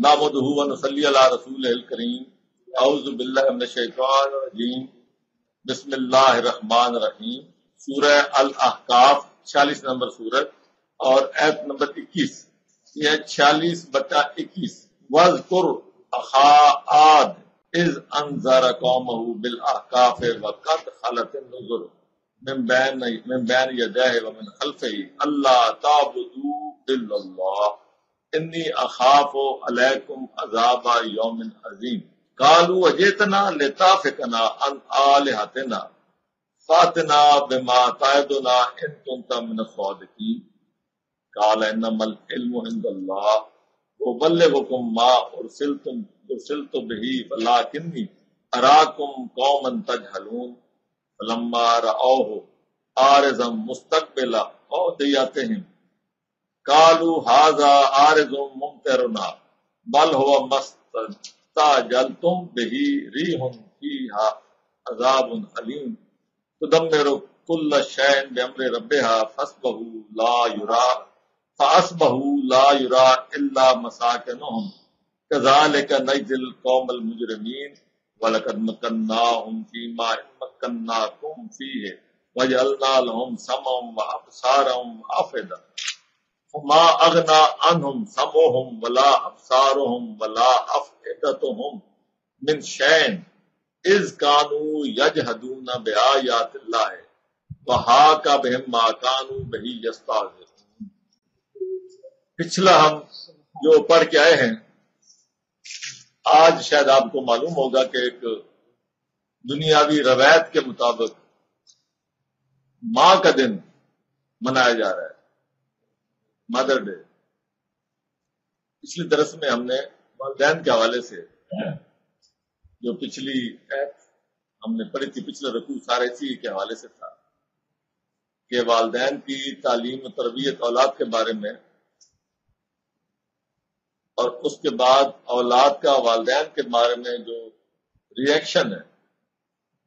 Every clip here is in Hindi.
अला रसूल करीम औज़ बिल्लाहि मिनश शैतानिर रजीम बिस्मिल्लाहिर रहमानिर रहीम सूरह अल अहकाफ 46 नंबर सूरत और आयत नंबर 21 यह 46 बटा 21 वज़कुर अखा आद इज़ अनजर कौमहू बिल अहकाफ वक़द खलत नुजुर मिन बैन मिन बैन यदैहि व मिन खल्फिही अल्लाह ताबुदू इल्लल्लाह इन्नी अखाफु अलैकुम अजाब यौमिन अजीम कालू अजेतना लेताफिकना अन आलिहतिना फातना बिमा तायदुना इन कुंता मिन सादिकीन काल इन्नमल इल्मु इंदल्लाह वो बल्ले हुकुम मा उरसिलतुम उरसिलतु बिही वलाकिन्नी अराकुम कौमन तजहलून फलम्मा मुस्तकबिला कालू हाजा आरिज़ुम मुमतिरुना, बल हुवा मस्तताजलतुम बिही रीहुन फीहा, अजाबुन अलीम तुदम्मिरु कुल्ल शैन बिअम्रि रब्बिहा, फस्बहु ला युरा फासबहू ला युरा इल्ला मसाकिनुहुम। कज़ालिक नजल कौमल मुजरिमीन, वलकद मकन्नाहुम फीमा मकन्नाकुम फीहि, वजअलना लहुम समम व अबसारम आफिदा। फमा अगना अनहुम समोहुम वला अबसारुहुम वला अफइदतुहुम मिन शैन। इज़ कानू यजहदून बिआयातिल्लाह। व हाका बिहिम मा कानू बिही यस्ताज़िर पिछला हम जो पढ़ के आए हैं, आज शायद आपको मालूम होगा कि एक दुनियावी रवायत के मुताबिक माँ का दिन मनाया जा रहा है। Mother day. पिछले दरस में हमने वालदेन के हवाले से जो पिछली हमने पढ़ी थी, पिछले रकू सारे इसी के हवाले से था कि वालदेन की तालीम, तरबियत, औलाद के बारे में और उसके बाद औलाद का, वालदेन के बारे में जो रिएक्शन है,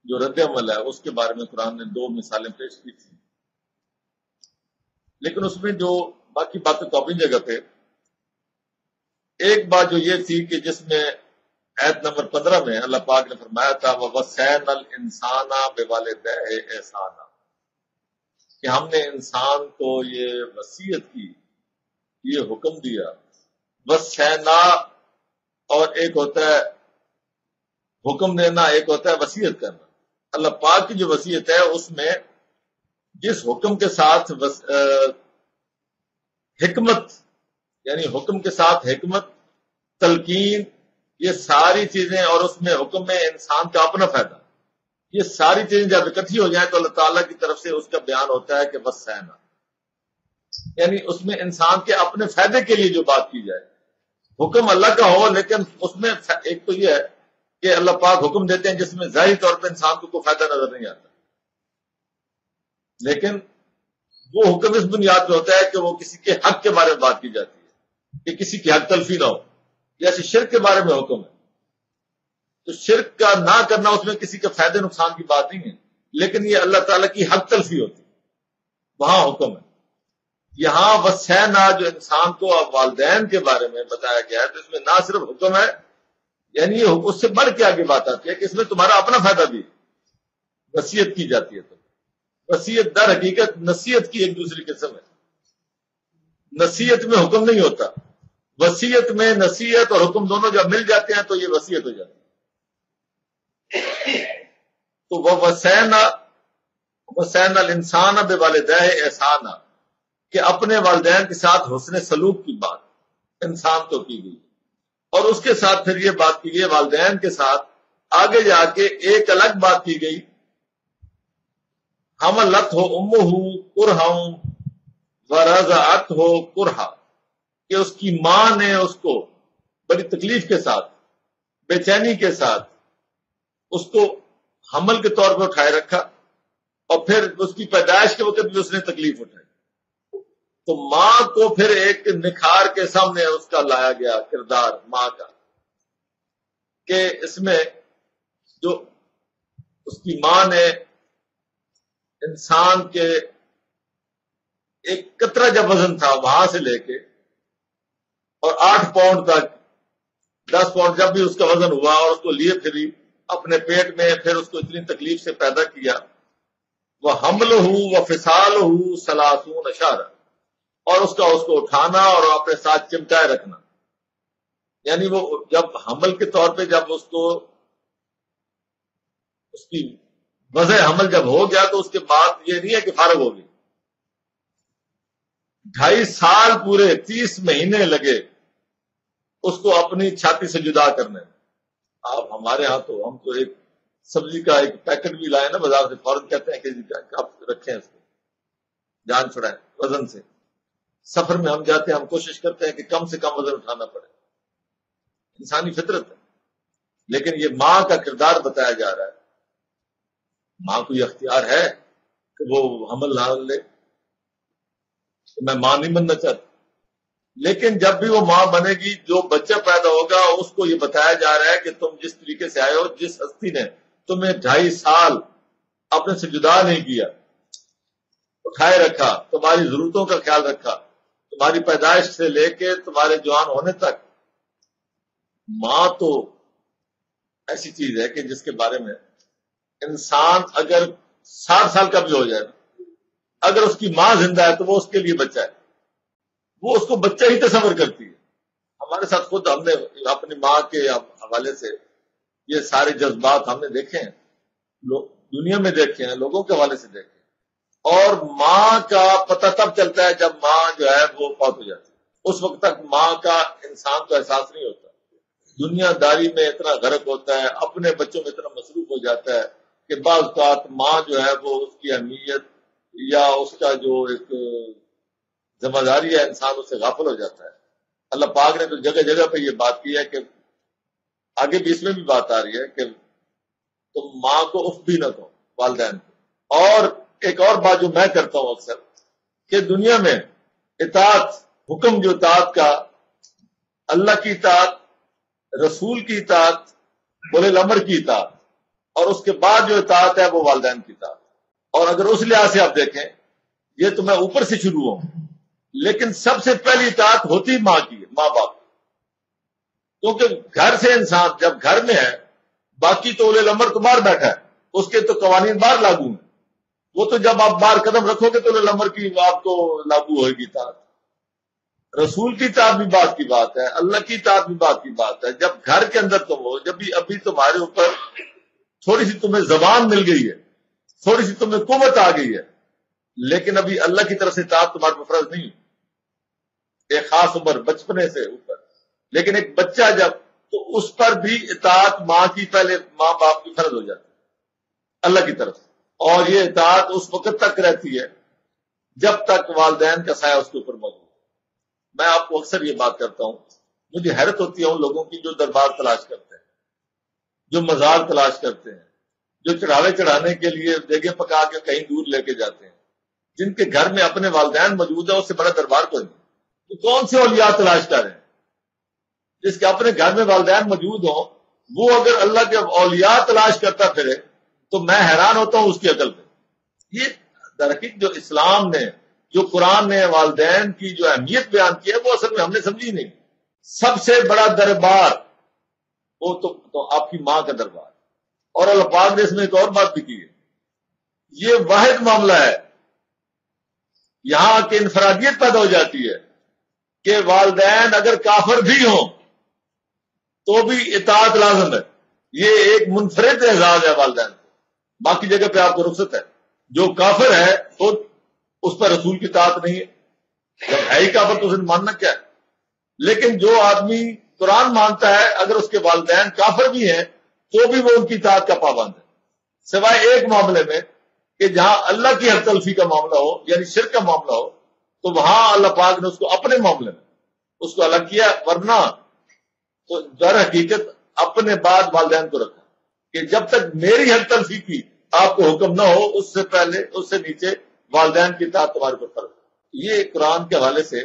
जो रद्द अमल है, उसके बारे में कुरान ने दो मिसालें पेश की थी। लेकिन उसमें जो बाकी बातें तो अपनी जगह पे। एक बात जो ये थी कि जिसमें ऐत नंबर पंद्रह में अल्लाह पाक ने फरमाया था वसैन अल इंसाना बेवाले एहसाना। कि हमने इंसान को ये वसीयत की, ये हुक्म दिया। वसैना और एक होता है हुक्म देना, एक होता है वसीयत करना। अल्लाह पाक की जो वसीयत है, उसमें जिस हुक्म के साथ हिकमत, यानी हुक्म के साथ हिकमत, तलकीन, ये सारी चीज़ें और उसमें हुक्म में इंसान का अपना फ़ायदा। ये सारी चीज़ें जब इकट्ठी हो जाए तो अल्लाह ताला की तरफ़ से उसका बयान होता है कि बस सहना। यानी उसमें इंसान के अपने फ़ायदे के लिए जो बात की जाए। हुक्म अल्लाह का हो, लेकिन उसमें एक तो यह है कि अल्लाह पाक हुक्म देते हैं जिसमें ज़ाहिर तौर पर इंसान को कोई फ़ायदा नज़र नहीं आता। लेकिन वो हुक्म इस बुनियाद पे होता है कि वो किसी के हक के बारे में बात की जाती है, कि किसी की हक तलफी ना हो जैसे शिरक के बारे में हुक्म है। तो शिरक का ना करना उसमें किसी के फ़ायदे नुकसान की बात नहीं है, लेकिन ये अल्लाह ताला की हक तलफी होती है। वहाँ हुक्म है। यहाँ वसैना जो इंसान को अब वालदेन के बारे में बताया गया है तो इसमें ना सिर्फ़ हुक्म है, यानी ये उससे बढ़ के आगे बात आती है कि इसमें तुम्हारा अपना फ़ायदा भी वसीयत की जाती है तो। वसीयत दर हकीकत, नसीहत की एक दूसरी किस्म है नसीहत में हुक्म नहीं होता। वसीयत में नसीहत और हुक्म दोनों जब मिल जाते हैं तो ये वसीयत हो जाती है। तो वह वसैना, वसैन अल इंसान अब वाले एहसान एहसाना कि अपने वालदेन के साथ हुसन सलूक की बात इंसान तो की गई। और उसके साथ फिर ये बात की गई, वालदेन के साथ आगे जाके एक अलग बात की गई हम लत हो उम्मू हो कुरहा कि उसकी माँ ने उसको बड़ी तकलीफ़ के साथ, बेचैनी के साथ उसको हमल के तौर पर उठाए रखा और फिर उसकी पैदाइश के वक्त भी उसने तकलीफ़ उठाई। तो माँ को फिर एक निखार के सामने उसका लाया गया किरदार, माँ का। कि इसमें जो उसकी माँ ने इंसान के एक कतरा जब वज़न था, वहाँ से लेके, और आठ पाउंड तक दस पाउंड जब भी उसका वज़न हुआ और उसको लिए फिरी, अपने पेट में फिर उसको इतनी तकलीफ़ से पैदा किया, वह हमल हूँ व फिसाल हूँ, सलासून अशार और उसका उसको उठाना और अपने साथ चिमटाए रखना। यानी वो जब हमल के तौर पे जब उसको, उसकी वजह हमल जब हो गया तो उसके बाद ये नहीं है कि फारग होगी ढाई साल पूरे, तीस महीने लगे उसको अपनी छाती से जुदा करने में। आप हमारे यहाँ तो हम तो एक सब्ज़ी का एक पैकेट भी लाए ना बाज़ार से, फ़ौरन कहते हैं कि आप रखें इसको। जान छुड़ाए वज़न से। सफ़र में हम जाते हैं, हम कोशिश करते हैं कि कम से कम वज़न उठाना पड़े। इंसानी फितरत है। लेकिन ये माँ का किरदार बताया जा रहा है। माँ को यह अख्तियार है कि वो हमल ना ले। तो मैं माँ नहीं बनना चाहती। लेकिन जब भी वो माँ बनेगी, जो बच्चा पैदा होगा, उसको ये बताया जा रहा है कि तुम जिस तरीके से आए हो, जिस हस्ती ने तुम्हें ढाई साल अपने से जुदा नहीं किया, उठाए रखा, तुम्हारी जरूरतों का ख्याल रखा, तुम्हारी पैदाइश से लेके तुम्हारे जवान होने तक, माँ तो ऐसी चीज़ है कि जिसके बारे में इंसान अगर साठ साल का भी हो जाए, अगर उसकी माँ ज़िंदा है तो वो उसके लिए बच्चा है। वो उसको बच्चा ही तस्वर करती है। हमारे साथ खुद हमने अपनी माँ के हवाले से ये सारे जज्बात हमने देखे हैं दुनिया में देखे हैं, लोगों के हवाले से देखे हैं। और माँ का पता तब चलता है जब माँ जो है वो फौत हो जाती है। उस वक्त तक माँ का इंसान को एहसास नहीं होता। दुनियादारी में इतना गर्क होता है, अपने बच्चों में इतना मसरूफ हो जाता है। कि बात माँ जो है वो उसकी अहमियत या उसका जो एक ज़िम्मेदारी है, इंसान उससे गाफल हो जाता है। अल्लाह पाक ने तो जगह जगह पे ये बात की है कि आगे भी इसमें भी बात आ रही है कि तुम तो माँ को उफ भी न दो, वालदेन को। और एक और बात जो मैं करता हूँ अक्सर, कि दुनिया में इतात, हुक्म जो इतात का, अल्लाह की इतात, रसूल की इतात बोले लमर की इतात और उसके बाद जो इतात है वो वालदेन की इतात और अगर उस लिहाज से आप देखें, ये तो मैं ऊपर से शुरू हूँ। लेकिन सबसे पहली इतात होती माँ की, माँ बाप क्योंकि घर से इंसान जब घर में है, बाकी तो ओले लंबर तो बैठा है। उसके तो कवानीन बाहर लागू है। वो तो जब आप बाहर कदम रखोगे तो लंबर की आपको लागू होगी तात रसूल की तात भी बात की बात है, अल्लाह की तात भी बात की बात है। जब घर के अंदर तुम हो जब भी अभी तुम्हारे ऊपर थोड़ी सी तुम्हें जबान मिल गई है, थोड़ी सी तुम्हें कुवत आ गई है, लेकिन अभी अल्लाह की तरफ़ से तात तुम्हारे पर फ़र्ज़ नहीं एक खास उम्र बचपने से ऊपर। लेकिन एक बच्चा जब तो उस पर भी इतात माँ की पहले माँ बाप की फ़र्ज़ हो जाती है, अल्लाह की तरफ़ और ये इतात उस वक्त तक रहती है, जब तक वालदेन का साया उसके ऊपर मौजूद मैं आपको अक्सर ये बात करता हूँ, मुझे हैरत होती है उन लोगों की जो दरबार तलाश करते हैं। जो मजार तलाश करते हैं, जो चढ़ावे चढ़ाने के लिए जगह पका के कहीं दूर लेके जाते हैं, जिनके घर में अपने वालदेन मौजूद है, उससे बड़ा दरबार कोई नहीं। तो कौन से औलिया तलाश कर रहे हैं? जिसके अपने घर में वालदेन मौजूद हो, वो अगर अल्लाह के औलिया तलाश करता फिरे तो मैं हैरान होता हूँ उसकी अकल पे। ये दरकिक जो इस्लाम ने, जो कुरान ने वालदेन की जो अहमियत बयान की है, वो असल में हमने समझी नहीं। सबसे बड़ा दरबार वो तो, तो आपकी माँ का दरबार और अल्लाह ने इसमें एक और बात भी की है। ये वाहिद मामला है। यहाँ की इंफरादियत पैदा हो जाती है कि वालदेन अगर काफर भी हो तो भी इतात लाजम है। ये एक मुनफरद एजाज है वालदेन बाकी जगह पे आपको रुख्सत है। जो काफिर है तो उस पर रसूल की तात नहीं है। जब है ही काफिर तो उसे मानना क्या है? लेकिन जो आदमी कुरान मानता है, अगर उसके वालदेन काफर भी हैं तो भी वो उनकी तात का पाबंद है। सिवाय एक मामले में कि जहाँ अल्लाह की हर तलफी का मामला हो, यानी शिर का मामला हो तो वहाँ अल्लाह पाक ने उसको अपने मामले में उसको अलग किया, वरना तो दर हकीकत अपने बाद वालदेन को रखा। कि जब तक मेरी हद तलफी की आपको हुक्म ना हो, उससे पहले, उससे नीचे वालदेन की तात तुम्हारे ऊपर ये कुरान के हवाले से,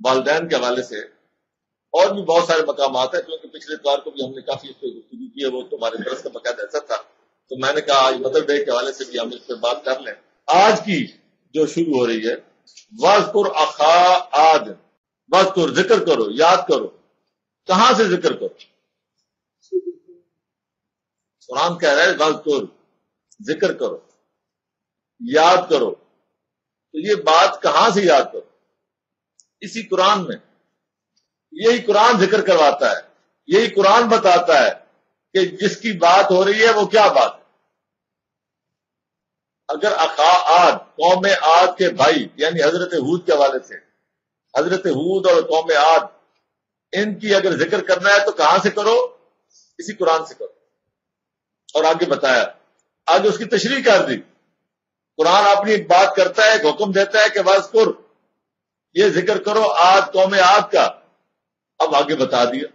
वालदेन के हवाले से और भी बहुत सारे मकाम है, क्योंकि पिछले बार को भी हमने काफ़ी इस पर गुफ्तु की है, वो तुम्हारे तरफ़ का बकायदा ऐसा था। तो मैंने कहा, आज मदर डे के हवाले से भी हम इस पर बात कर लें। आज की जो शुरू हो रही है, वजकुर अखा आद, वजकुर ज़िक्र करो, याद करो। कहाँ से ज़िक्र करो? कुरान कह रहा है, वजकुर ज़िक्र करो, याद करो। तो ये बात कहाँ से याद करो? इसी कुरान में। यही कुरान ज़िक्र करवाता है, यही कुरान बताता है कि जिसकी बात हो रही है वो क्या बात है। अगर अखा आद, कौम आद के भाई, यानी हज़रत हूद के हवाले से, हज़रत हूद और कौम आद, इनकी अगर ज़िक्र करना है तो कहाँ से करो? इसी कुरान से करो। और आगे बताया, आगे उसकी तशरी कर दी। कुरान अपनी एक बात करता है, एक हुक्म देता है कि वजकुर, ये ज़िक्र करो आद, कौम आद का। अब आगे बता दिया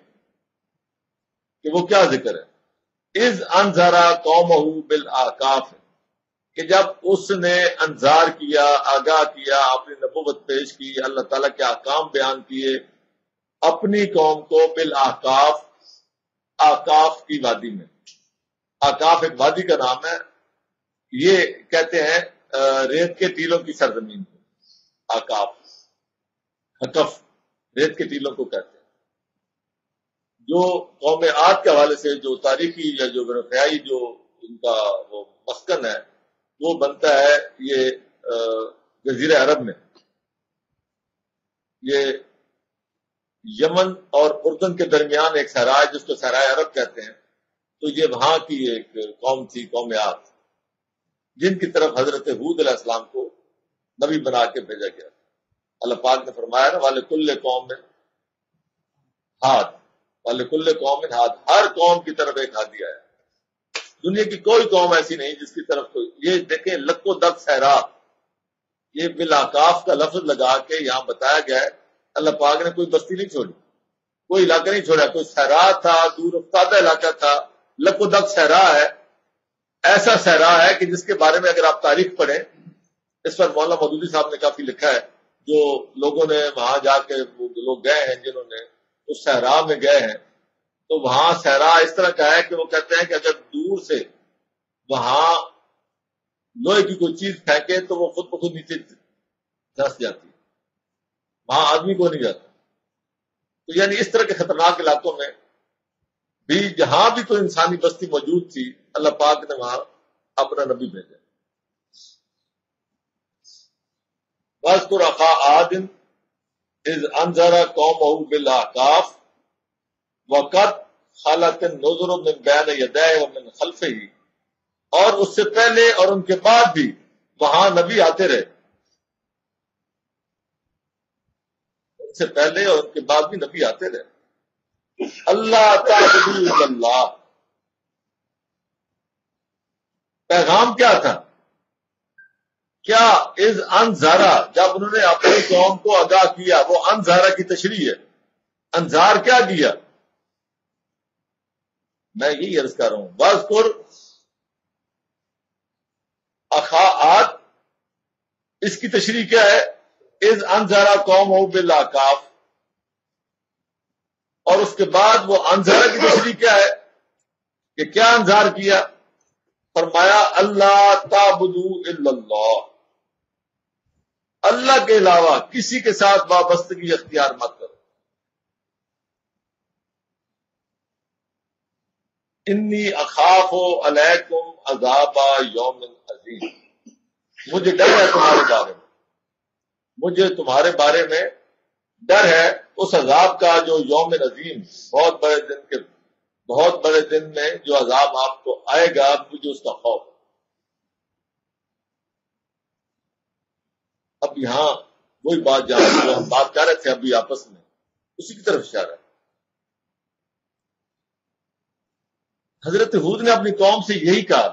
कि वो क्या ज़िक्र है। इस अनजरा कौम बिल आकाफ। कि जब उसने अंजार किया, आगाह किया अपनी नबूवत पेश की, अल्लाह ताला के आकाम बयान किए, अपनी कौम को बिल आकाफ आकाफ की वादी में। आकाफ एक वादी का नाम है। ये कहते हैं रेत के टीलों की सरजमीन आकाफ, हकफ, रेत के टीलों को कहते हैं। जो कौम आद के हवाले से जो तारीखी या जो गरफियाई जो उनका वो मस्कन है, वो बनता है ये जजीर अरब में। ये यमन और उर्दन के दरमियान एक सराय, जिसको सराय अरब कहते हैं तो ये वहाँ की एक कौम थी, कौम आद, जिनकी तरफ़ हज़रत हूद अलैहिस्सलाम को नबी बना के भेजा गया। अल्लाह पाक ने फरमाया ना, वाले कुल्ले कौम में हाथ। वाले कौम हाथ, हर कौम की तरफ़ एक हाथ दिया है। दुनिया की कोई कौम ऐसी नहीं जिसकी तरफ़ कोई ये देखें लक्को दब सहरा। ये बिलाकाफ का लफ्ज लगा के यहाँ बताया गया है। अल्लाह पाक ने कोई बस्ती नहीं छोड़ी। कोई इलाका नहीं छोड़ा, कोई सहरा था, दूर अफ्तादा इलाका था। लको दब सहरा है। ऐसा सहरा है कि जिसके बारे में अगर आप तारीख पढ़ें, इस पर मौलाना मदूदी साहब ने काफ़ी लिखा है। जो लोगों ने वहाँ जाके लोग गए हैं, जिन्होंने उस सहरा में गए हैं तो वहाँ सहरा इस तरह का है कि वो कहते हैं कि अगर दूर से वहाँ लोहे की कोई चीज़ फेंके तो वो खुद ब खुद नीचे धस जाती है। वहाँ आदमी को नहीं जाता। तो यानी इस तरह के खतरनाक इलाकों में भी जहाँ भी कोई इंसानी बस्ती मौजूद थी, अल्लाह पाक ने वहाँ अपना नबी भेजा। वस्कुर रखा आदिन इज़ अनजरा कौम बिल आकाफ वक़त हालत नज़र बैन यदय मिन खल्फे ही और उससे पहले और उनके बाद भी वहाँ नबी आते रहे उससे पहले और उनके बाद भी नबी आते रहे अल्लाह अल्लाह पैगाम क्या था क्या इज़ अनजारा जब उन्होंने अपनी कौम को अदा किया, वो अनजारा की तशरी है। अनजार क्या किया मैं यही अर्ज़ कर रहा हूँ बजपुर अखाआत, इसकी तशरी क्या है? इस अनजारा कौम हो बिल आकाफ और उसके बाद वो अनजारा की तशरी क्या है? कि क्या अनजार किया? फरमाया अल्लाह ताबुदू इल्लल्लाह। अल्लाह के अलावा किसी के साथ वाबस्तगी अख्तियार मत करो। इन्नी अखाफ हो अलैकुम अजाबा यौम अजीम। मुझे डर है तुम्हारे बारे में। मुझे तुम्हारे बारे में डर है उस अजाब का जो यौम अजीम, बहुत बड़े दिन के, बहुत बड़े दिन में जो अजाब आपको आएगा, मुझे उसका खौफ अब यहाँ वही बात जहाँ जो हम बात कर रहे थे अभी आपस में, उसी की तरफ़ इशारा है। हज़रत हूद ने अपनी कौम से यही कहा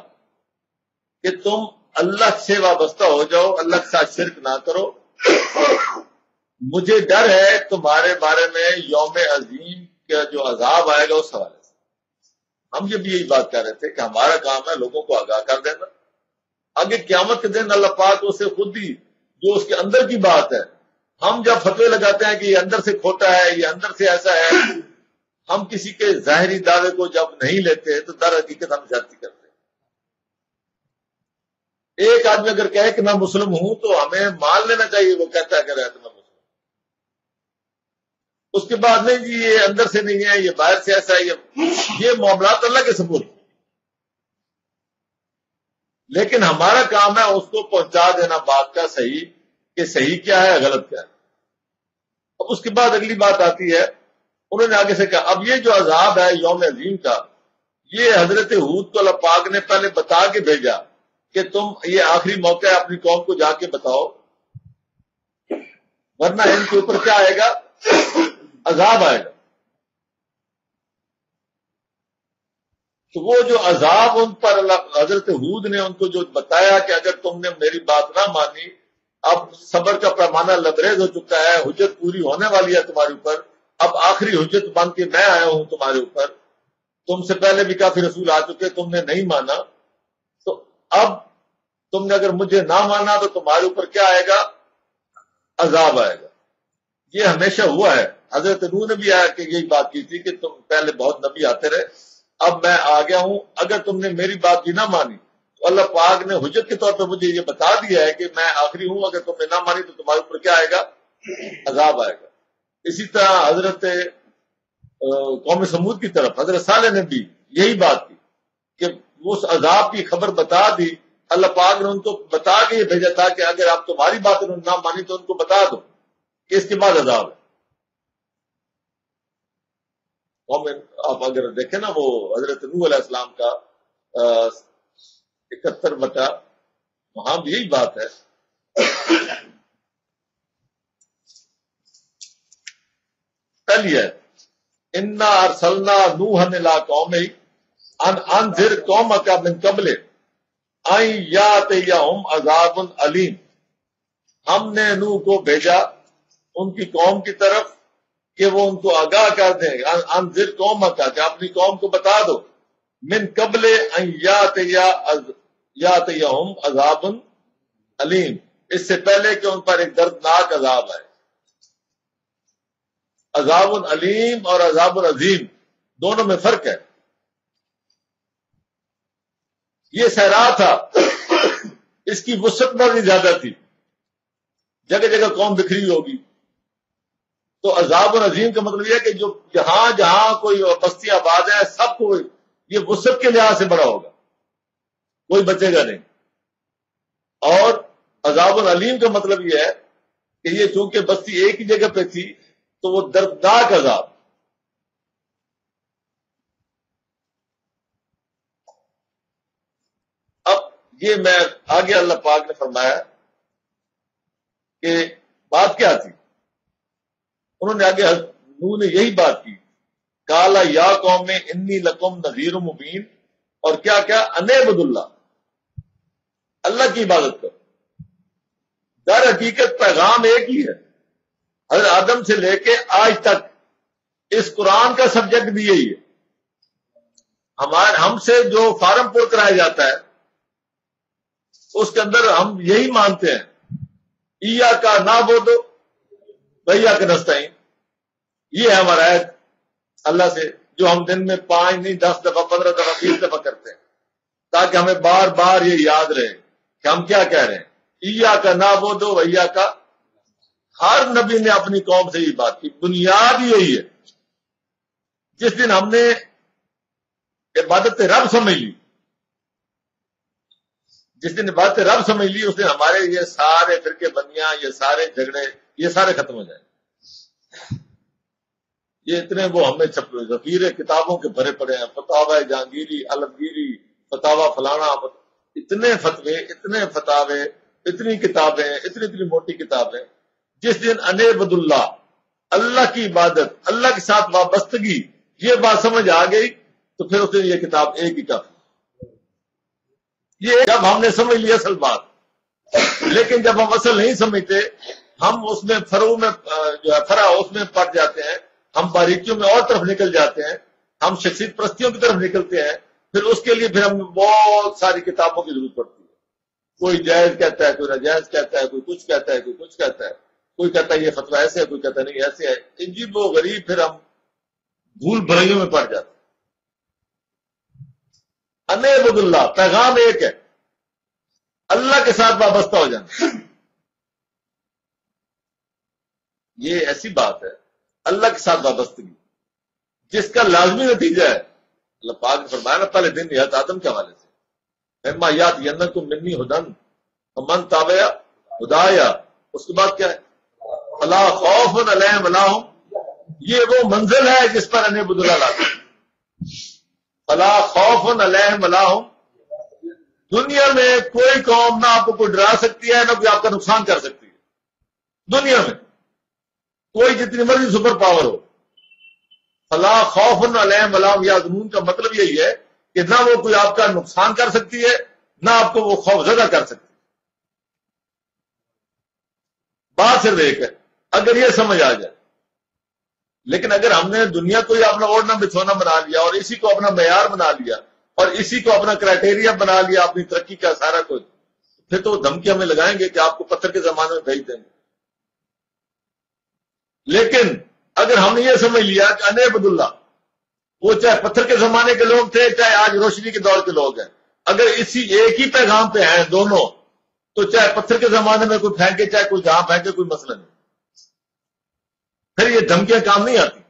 कि तुम अल्लाह से वाबस्ता हो जाओ, अल्लाह के साथ शिरक ना करो। मुझे डर है तुम्हारे बारे में यौम अजीम का जो अजाब आएगा उस हवाले से। हम भी यही बात कर रहे थे कि हमारा काम है लोगों को आगाह कर देना। आगे क्यामत के दिन अल्लाह पाक उसे खुद ही जो उसके अंदर की बात है। हम जब फतवे लगाते हैं कि ये अंदर से खोटा है, ये अंदर से ऐसा है, हम किसी के जाहरी दावे को जब नहीं लेते हैं तो दर हकीकत हम जाती करते एक आदमी अगर कहे कि मैं मुस्लिम हूँ तो हमें मान लेना चाहिए, वो कहता है कि मैं मुस्लिम उसके बाद नहीं जी, ये अंदर से नहीं है, ये बाहर से ऐसा है, ये ये मामला अल्लाह के सबूत लेकिन हमारा काम है उसको पहुँचा देना बात का सही, कि सही क्या है, गलत क्या है। अब उसके बाद अगली बात आती है, उन्होंने आगे से कहा, अब ये जो अजाब है यौम अजीम का, ये हज़रत हूद को पाक ने पहले बता के भेजा कि तुम ये आखिरी मौका है अपनी कौम को जाके बताओ। वरना इनके ऊपर क्या आएगा? अजाब आएगा। तो वो जो अजाब उन पर हज़रत हूद ने उनको जो बताया कि अगर तुमने मेरी बात ना मानी, अब सबर का पैमाना लबरेज हो चुका है हुजत पूरी होने वाली है तुम्हारे ऊपर, अब आखिरी हुजत बन के मैं आया हूँ तुम्हारे ऊपर, तुमसे पहले भी काफ़ी रसूल आ चुके, तुमने नहीं माना तो अब तुमने अगर मुझे ना माना तो तुम्हारे ऊपर क्या आएगा? अजाब आएगा। ये हमेशा हुआ है। हज़रत नू ने भी आया कि यही बात की थी कि तुम पहले बहुत नबी आते रहे अब मैं आ गया हूँ। अगर तुमने मेरी बात भी ना मानी तो अल्लाह पाक ने हुजत के तौर पर मुझे ये बता दिया है कि मैं आखिरी हूँ। अगर तुमने ना मानी तो तुम्हारे ऊपर क्या आएगा? अजाब आएगा। इसी तरह हज़रत कौम समूद की तरफ़ हज़रत साल ने भी यही बात की कि उस अजाब की खबर बता दी। अल्लाह पाक ने उनको बता के भेजा था कि अगर आप तुम्हारी बात ना मानी तो उनको बता दो कि इसके बाद अजाब है। आप अगर देखें ना वो हज़रत नू अलैहिस्सलाम का इकहत्तर बटा वहाँ भी यही बात है है इन्ना अरसलना नूहन ला कौम अन अनजिर कौम का बिन कबले आई या या हम अजाबुल अलीम हमने नू को भेजा उनकी कौम की तरफ़ कि वो उनको आगाह कर दें। अनजिर कौम का कि अपनी कौम को बता दो। मिन कबले या या हम अजाबुल अलीम। इससे पहले कि उन पर एक दर्दनाक अजाब है अजाबुल अलीम और अजाबुल अजीम, दोनों में फ़र्क है। ये सहरा था। इसकी वसत भी ज़्यादा थी। जगह जगह कौम बिखरी होगी। तो अजाब और अजीम का मतलब यह है कि जो जहाँ जहाँ कोई बस्ती आबाद है सबको ये वसत के लिहाज से बड़ा होगा। कोई बचेगा नहीं। और अजाब और अलीम का मतलब यह है कि ये चूँकि बस्ती एक ही जगह पे थी तो वो दर्दनाक अजाब। अब ये मैं आगे अल्लाह पाक ने फरमाया कि बात क्या थी? उन्होंने आगे नू ने यही बात की, काला या कौम में इन्नी लकुम नजीर मुबीन। और क्या क्या अनेबुल्ला अल्लाह की इबादत करो। दर हकीकत पैगाम एक ही है। हजर आदम से लेके आज तक इस कुरान का सब्जेक्ट भी यही है। हमारे, हमसे जो फार्म पुर कराया जाता है, उसके अंदर हम यही मानते हैं ईया का ना बोधो भैया के नस्ताइन ये है हमारा अल्लाह से जो हम दिन में पाँच नहीं, दस दफ़ा, पंद्रह दफ़ा, बीस दफ़ा करते हैं, ताकि हमें बार बार ये याद रहे कि हम क्या कह रहे हैं। ईया का ना वो दो भैया का। हर नबी ने अपनी कौम से ये बात की। बुनियाद यही है। जिस दिन हमने इबादत रब समझ ली, जिस दिन इबादत रब समझ ली, उस दिन हमारे ये सारे फिरके बनिया, ये सारे झगड़े, ये सारे खत्म हो जाए। ये इतने वो हमें जफीर किताबों के भरे पड़े हैं। फतावा जहांगीरी, अलमगीरी, फतावा फलाना इतने फतवे, इतने फतावे, इतनी किताबें, इतनी इतनी मोटी किताबें। जिस दिन अनेबुल्ला अल्लाह की इबादत, अल्लाह के साथ वाबस्तगी, ये बात समझ आ गई तो फिर उसने ये किताब एक ही काफ़ी ये जब हमने समझ लिया असल बात, लेकिन जब हम असल नहीं समझते, हम उसमें फरू में जो है फरा उसमें पड़ जाते हैं। हम बारीकियों में और तरफ़ निकल जाते हैं, हम शख्सियत प्रस्तियों की तरफ़ निकलते हैं, फिर उसके लिए फिर हमें बहुत सारी किताबों की ज़रूरत पड़ती है। कोई जायज़ कहता है, कोई नाजायज कहता है, कोई कुछ कहता है, कोई कुछ कहता है। कोई कहता है, ये फतवा ऐसे है, कोई कहता है, नहीं, ऐसे है। इंजीब वो गरीब फिर हम भूल भराइयों में पड़ जाते अनेबुल्ला पैगाम एक है। अल्लाह के साथ वाबस्ता हो जाना। ये ऐसी बात है अल्लाह के साथ वाबस्तगी जिसका लाजमी नतीजा है, अल्लाह पाक ने फरमाया ना, पहले दिन याद आदम के हवाले से। एमा याद यन्न को मिन्नी हुदन मन ताबया, हुदाया। उसके बाद क्या है? अला खौफ अलहम ये वो मंजिल है जिस पर अने बुदला लाते अला खौफ अलहम दुनिया में कोई कौम ना आपको कोई डरा सकती है, ना कोई आपका नुकसान कर सकती है। दुनिया में। कोई जितनी मर्ज़ी सुपर पावर हो। फला खौफ अलाम या जुनून का मतलब यही है कि ना वो कोई आपका नुकसान कर सकती है, ना आपको वो खौफजदा कर सकती है। बात सिर्फ़ एक है, अगर ये समझ आ जाए। लेकिन अगर हमने दुनिया को ही अपना ओढ़ना, बिछोना बना लिया और इसी को अपना मैार बना लिया और इसी को अपना क्राइटेरिया बना लिया, अपनी तरक्की का सारा कुछ, फिर तो धमकी हमें लगाएँगे कि आपको पत्थर के जमाने में भेज देंगे। लेकिन अगर हमने ये समझ लिया कि अने बदुल्ला वो चाहे पत्थर के जमाने के लोग थे, चाहे आज रोशनी के दौर के लोग हैं, अगर इसी एक ही पैगाम पे हैं दोनों तो चाहे पत्थर के जमाने में कोई फेंके, चाहे कोई जहाँ फेंके, कोई मसला नहीं। फिर ये धमकियाँ काम नहीं आती।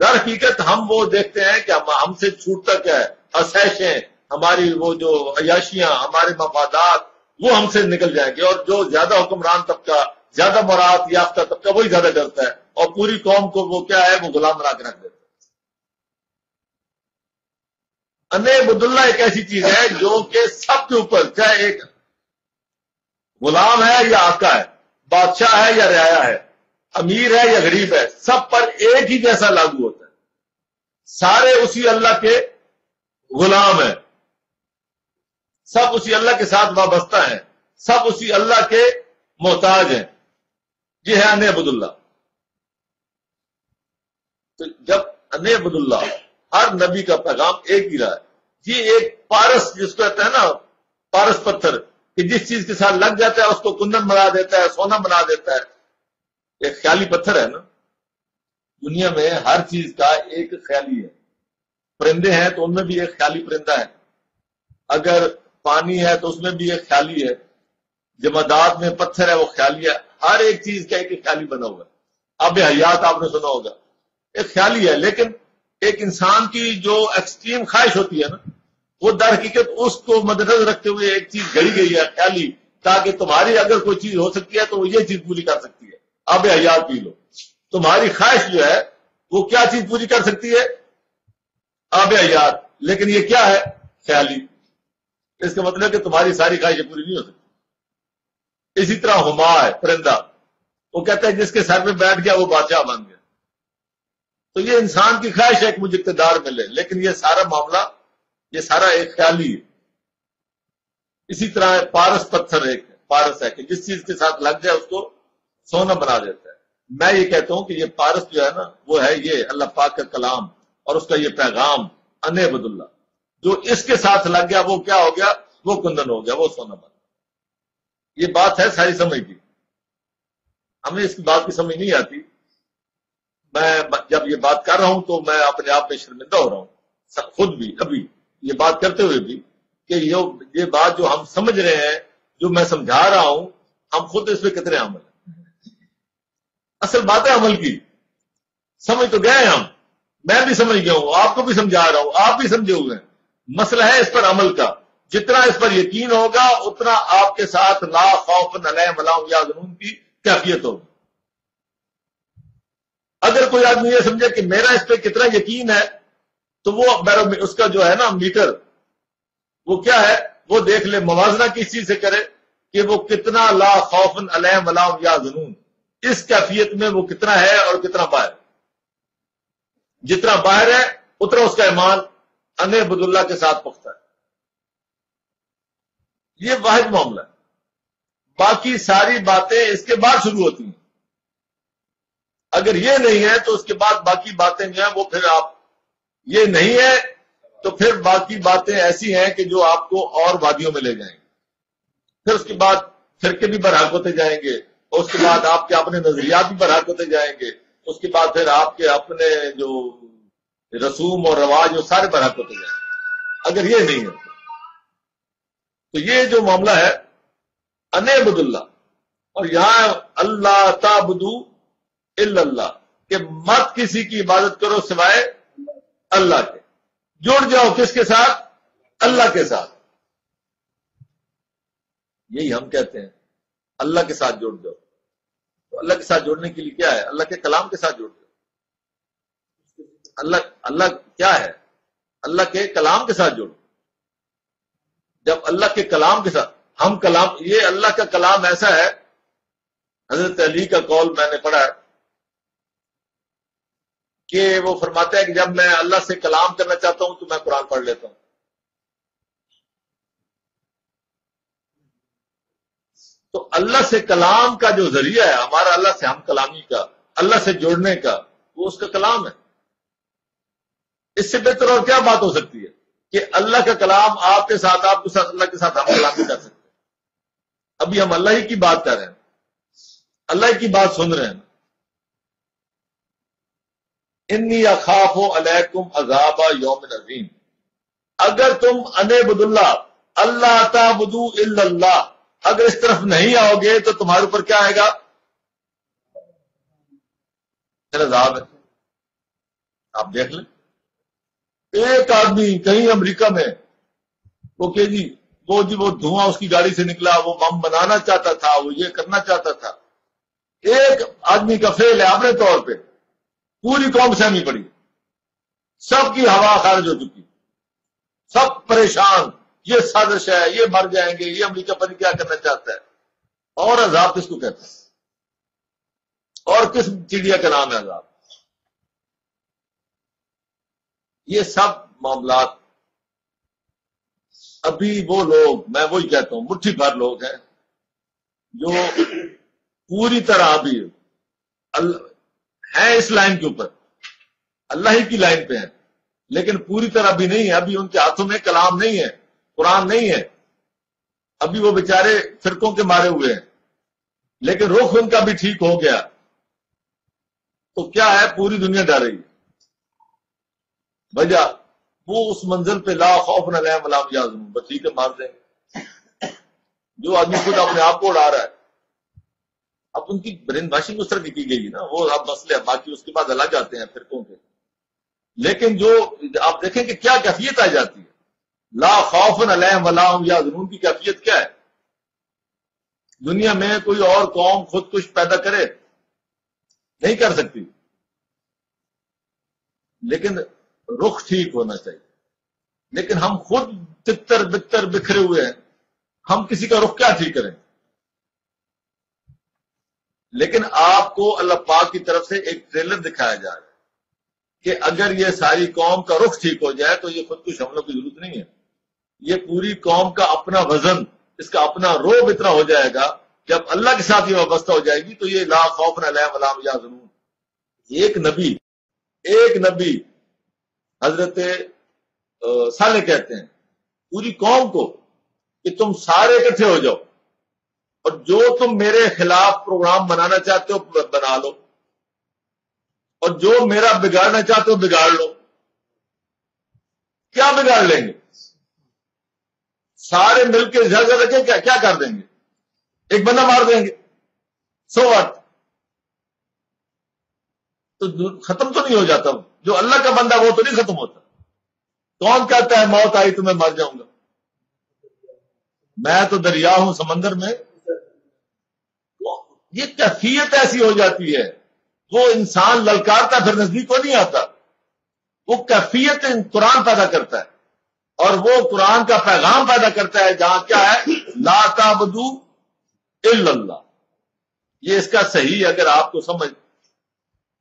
दर हकीकत हम वो देखते हैं कि हम, हमसे छूटता क्या है? असैशें हमारी वो जो अयाशियाँ, हमारे मफादात वो हमसे निकल जाएँगे और जो ज़्यादा हुक्मरान तबका, ज़्यादा मुराद याफ्ता तबका, वही ज़्यादा डरता है। और पूरी कौम को वो क्या है? वो गुलाम बना के रख देता है। अने बुदुल्ला एक ऐसी चीज़ है जो कि सबके ऊपर, चाहे एक गुलाम है या आका है, बादशाह है या रियाया है, अमीर है या गरीब है, सब पर एक ही जैसा लागू होता है। सारे उसी अल्लाह के गुलाम है। सब उसी अल्लाह के साथ वाबस्ता है, सब उसी अल्लाह के मोहताज हैं। ये है अने अबुदुल्ला। तो जब अने अबुदुल्ला, हर नबी का पैगाम एक ही रहा है। ये एक पारस जिसको कहते हैं ना, पारस पत्थर, कि जिस चीज़ के साथ लग जाता है, उसको कुंदन बना देता है, सोना बना देता है। एक ख्याली पत्थर है ना। दुनिया में हर चीज़ का एक ख्याली है। परिंदे हैं तो उनमें भी एक ख्याली परिंदा है। अगर पानी है तो उसमें भी एक ख्याली है। जमादात में पत्थर है, वो ख्याली है। हर एक चीज़ का एक ख्याली बना हुआ है। अब हयात आपने सुना होगा। एक ख्याली है, लेकिन एक इंसान की जो एक्सट्रीम ख्वाहिश होती है ना, वो दर हकीकत उसको मद्देनजर रखते हुए एक चीज़ गढ़ी गई है, ख्याली, ताकि तुम्हारी अगर कोई चीज़ हो सकती है तो वो ये चीज़ पूरी कर सकती है। अब हयात पी लो। तुम्हारी ख्वाहिश जो है, वो क्या चीज़ पूरी कर सकती है? अब हयात। लेकिन ये क्या है? ख्याली। इसका मतलब कि तुम्हारी सारी ख्वाहिशें पूरी नहीं हो सकती। इसी तरह हुमा है, परिंदा। वो कहता है, जिसके सर में बैठ गया, वो बादशाह बन गया। तो ये इंसान की ख्वाहिश है कि मुझे इकतदार मिले। लेकिन ये सारा मामला, ये सारा एक ख्याली है। इसी तरह पारस पत्थर एक पारस है कि जिस चीज़ के साथ लग जाए, उसको सोना बना देता है। मैं ये कहता हूँ कि ये पारस जो है ना, वो है ये अल्लाह पाक का कलाम और उसका ये पैगाम अने बदुल्ला जो इसके साथ लग गया, वो क्या हो गया? वो कुंदन हो गया, वो सोना बन ये बात है सारी समझ की। हमें इस बात की समझ नहीं आती। मैं जब ये बात कर रहा हूँ तो मैं अपने आप में शर्मिंदा हो रहा हूँ। खुद भी, अभी। ये बात करते हुए भी कि ये ये बात जो हम समझ रहे हैं, जो मैं समझा रहा हूँ, हम खुद इस पर कितने अमल असल बात है अमल की। समझ तो गए हम। मैं भी समझ गया हूँ, आपको भी समझा रहा हूँ, आप भी समझे हुए हैं। मसला है इस पर अमल का। जितना इस पर यकीन होगा, उतना आपके साथ ला खौफ जुनून की कैफियत होगी। अगर कोई आदमी ये समझे कि मेरा इस पर कितना यकीन है तो वो उसका जो है ना मीटर, वो क्या है? वो देख ले, मुवजना किस चीज़ से करे कि वो कितना ला खौफन अलाम या जुनून। इस कैफियत में वो कितना है और कितना बाहर जितना बाहर है, उतना उसका ईमान। अने बदुल्ला के साथ पुख्ता है। ये वाहिद मामला बाकी सारी बातें इसके बाद शुरू होती हैं। अगर ये नहीं है तो उसके बाद बाकी बातें जो है, वो फिर आप ये नहीं है तो फिर बाकी बातें ऐसी हैं कि जो आपको और वादियों में ले जाएँगे। फिर उसके बाद फिरके भी बरहक होते जाएँगे उसके बाद आपके अपने नजरियात भी बरहक होते जाएँगे उसके बाद फिर आपके अपने जो रसूम और रवाज वो सारे बरहक होते जाएँगे अगर ये नहीं है तो ये जो मामला है अनेबुल्ला और यहाँ अल्लाह ताबदू इल्लल्लाह, कि मत किसी की इबादत करो सिवाय अल्लाह के। जुड़ जाओ किसके साथ? अल्लाह के साथ। यही हम कहते हैं, अल्लाह के साथ जुड़ जाओ। तो अल्लाह के साथ जोड़ने के लिए क्या है? अल्लाह के कलाम के साथ जुड़ जाओ। अल्लाह अल्लाह क्या है? अल्लाह के कलाम के साथ जुड़ो। जब अल्लाह के कलाम के साथ, हम कलाम, ये अल्लाह का कलाम ऐसा है, हज़रत अली का कौल मैंने पढ़ा है, कि वो फरमाता है कि जब मैं अल्लाह से कलाम करना चाहता हूँ तो मैं कुरान पढ़ लेता हूँ। तो अल्लाह से कलाम का जो ज़रिया है, हमारा अल्लाह से हम कलामी का, अल्लाह से जोड़ने का, वो उसका कलाम है। इससे बेहतर और क्या बात हो सकती है? कि अल्लाह का कलाम आपके साथ आपके साथ, अल्लाह के साथ हम कलामी कर सकते। अभी हम अल्लाह ही की बात कर रहे हैं। अल्लाह की बात सुन रहे हैं। इन्नी अखाफो अलैकुम अजाबा योम नजीम अगर तुम अनेबुल्ला अल्लाह ताबुदू इल्लल्लाह, अगर इस तरफ़ नहीं आओगे तो तुम्हारे ऊपर क्या आएगा? आप देख लें। एक आदमी कहीं अमेरिका में, वो के जी, वो जी, वो धुआँ उसकी गाड़ी से निकला, वो बम बनाना चाहता था, वो ये करना चाहता था। एक आदमी का फेल है अपने तौर पे। पूरी कौम सहमी पड़ी। सबकी हवा खारिज हो चुकी। सब परेशान। ये साजिश है, ये मर जाएँगे, ये अमरीका पर क्या करना चाहता है? और अजाब किसको कहते हैं? और किस चिड़िया का नाम है अजाब? ये सब मामला अभी वो लोग, मैं वही कहता हूँ मुट्ठी भर लोग हैं, जो पूरी तरह अभी है इस लाइन के ऊपर, अल्लाह ही की लाइन पे है, लेकिन पूरी तरह अभी नहीं है, अभी उनके हाथों में कलाम नहीं है, कुरान नहीं है। अभी वो बेचारे फिरकों के मारे हुए हैं, लेकिन रुख उनका भी ठीक हो गया। तो क्या है, पूरी दुनिया डर रही वजह, वो उस मंजिल पे ला खौफ नलाम याजम बस ठीक है, मार देंगे जो आदमी खुद अपने आप को उड़ा रहा है, अब उनकी ब्रेनवाशिंग उस तरह की की गई ना, वो अब मसले, बाकी उसके बाद अलग आते हैं फिरकों के। लेकिन जो, आप देखें कि क्या कैफियत आ जाती है। ला खौफन अलहम या जुनून की कैफियत क्या है? दुनिया में कोई और कौम खुद कुछ पैदा करे, नहीं कर सकती। लेकिन रुख ठीक होना चाहिए। लेकिन हम खुद तितर बितर बिखरे हुए हैं। हम किसी का रुख क्या ठीक करें? लेकिन आपको अल्लाह पाक की तरफ़ से एक ट्रेलर दिखाया जा रहा है कि अगर ये सारी कौम का रुख ठीक हो जाए तो ये खुद कुछ हमलों की ज़रूरत नहीं है। ये पूरी कौम का अपना वज़न, इसका अपना रोब इतना हो जाएगा, जब अल्लाह के साथ ये वाबस्ता हो जाएगी तो ये ला खौफ नलाम या जनून एक नबी एक नबी हज़रत साले कहते हैं, पूरी कौम को कि तुम सारे इकट्ठे हो जाओ और जो तुम मेरे खिलाफ प्रोग्राम बनाना चाहते हो बना लो। और जो मेरा बिगाड़ना चाहते हो, बिगाड़ लो। क्या बिगाड़ लेंगे? सारे मिलकर झगड़ रखे क्या क्या कर देंगे? एक बंदा मार देंगे। सो वट तो खत्म तो नहीं हो जाता। जो अल्लाह का बंदा वो तो नहीं खत्म होता। कौन कहता है, मौत आई तो मैं मर जाऊँगा? मैं तो दरिया हूँ समंदर में। तो ये कैफियत ऐसी हो जाती है, वो इंसान ललकारता फिर नज़दीक को नहीं आता। वो कैफियत कुरान पैदा करता है, और वो कुरान का पैगाम पैदा करता है, जहाँ क्या है? लाताबदू इल्लल्लाह। ये इसका सही अगर आपको समझ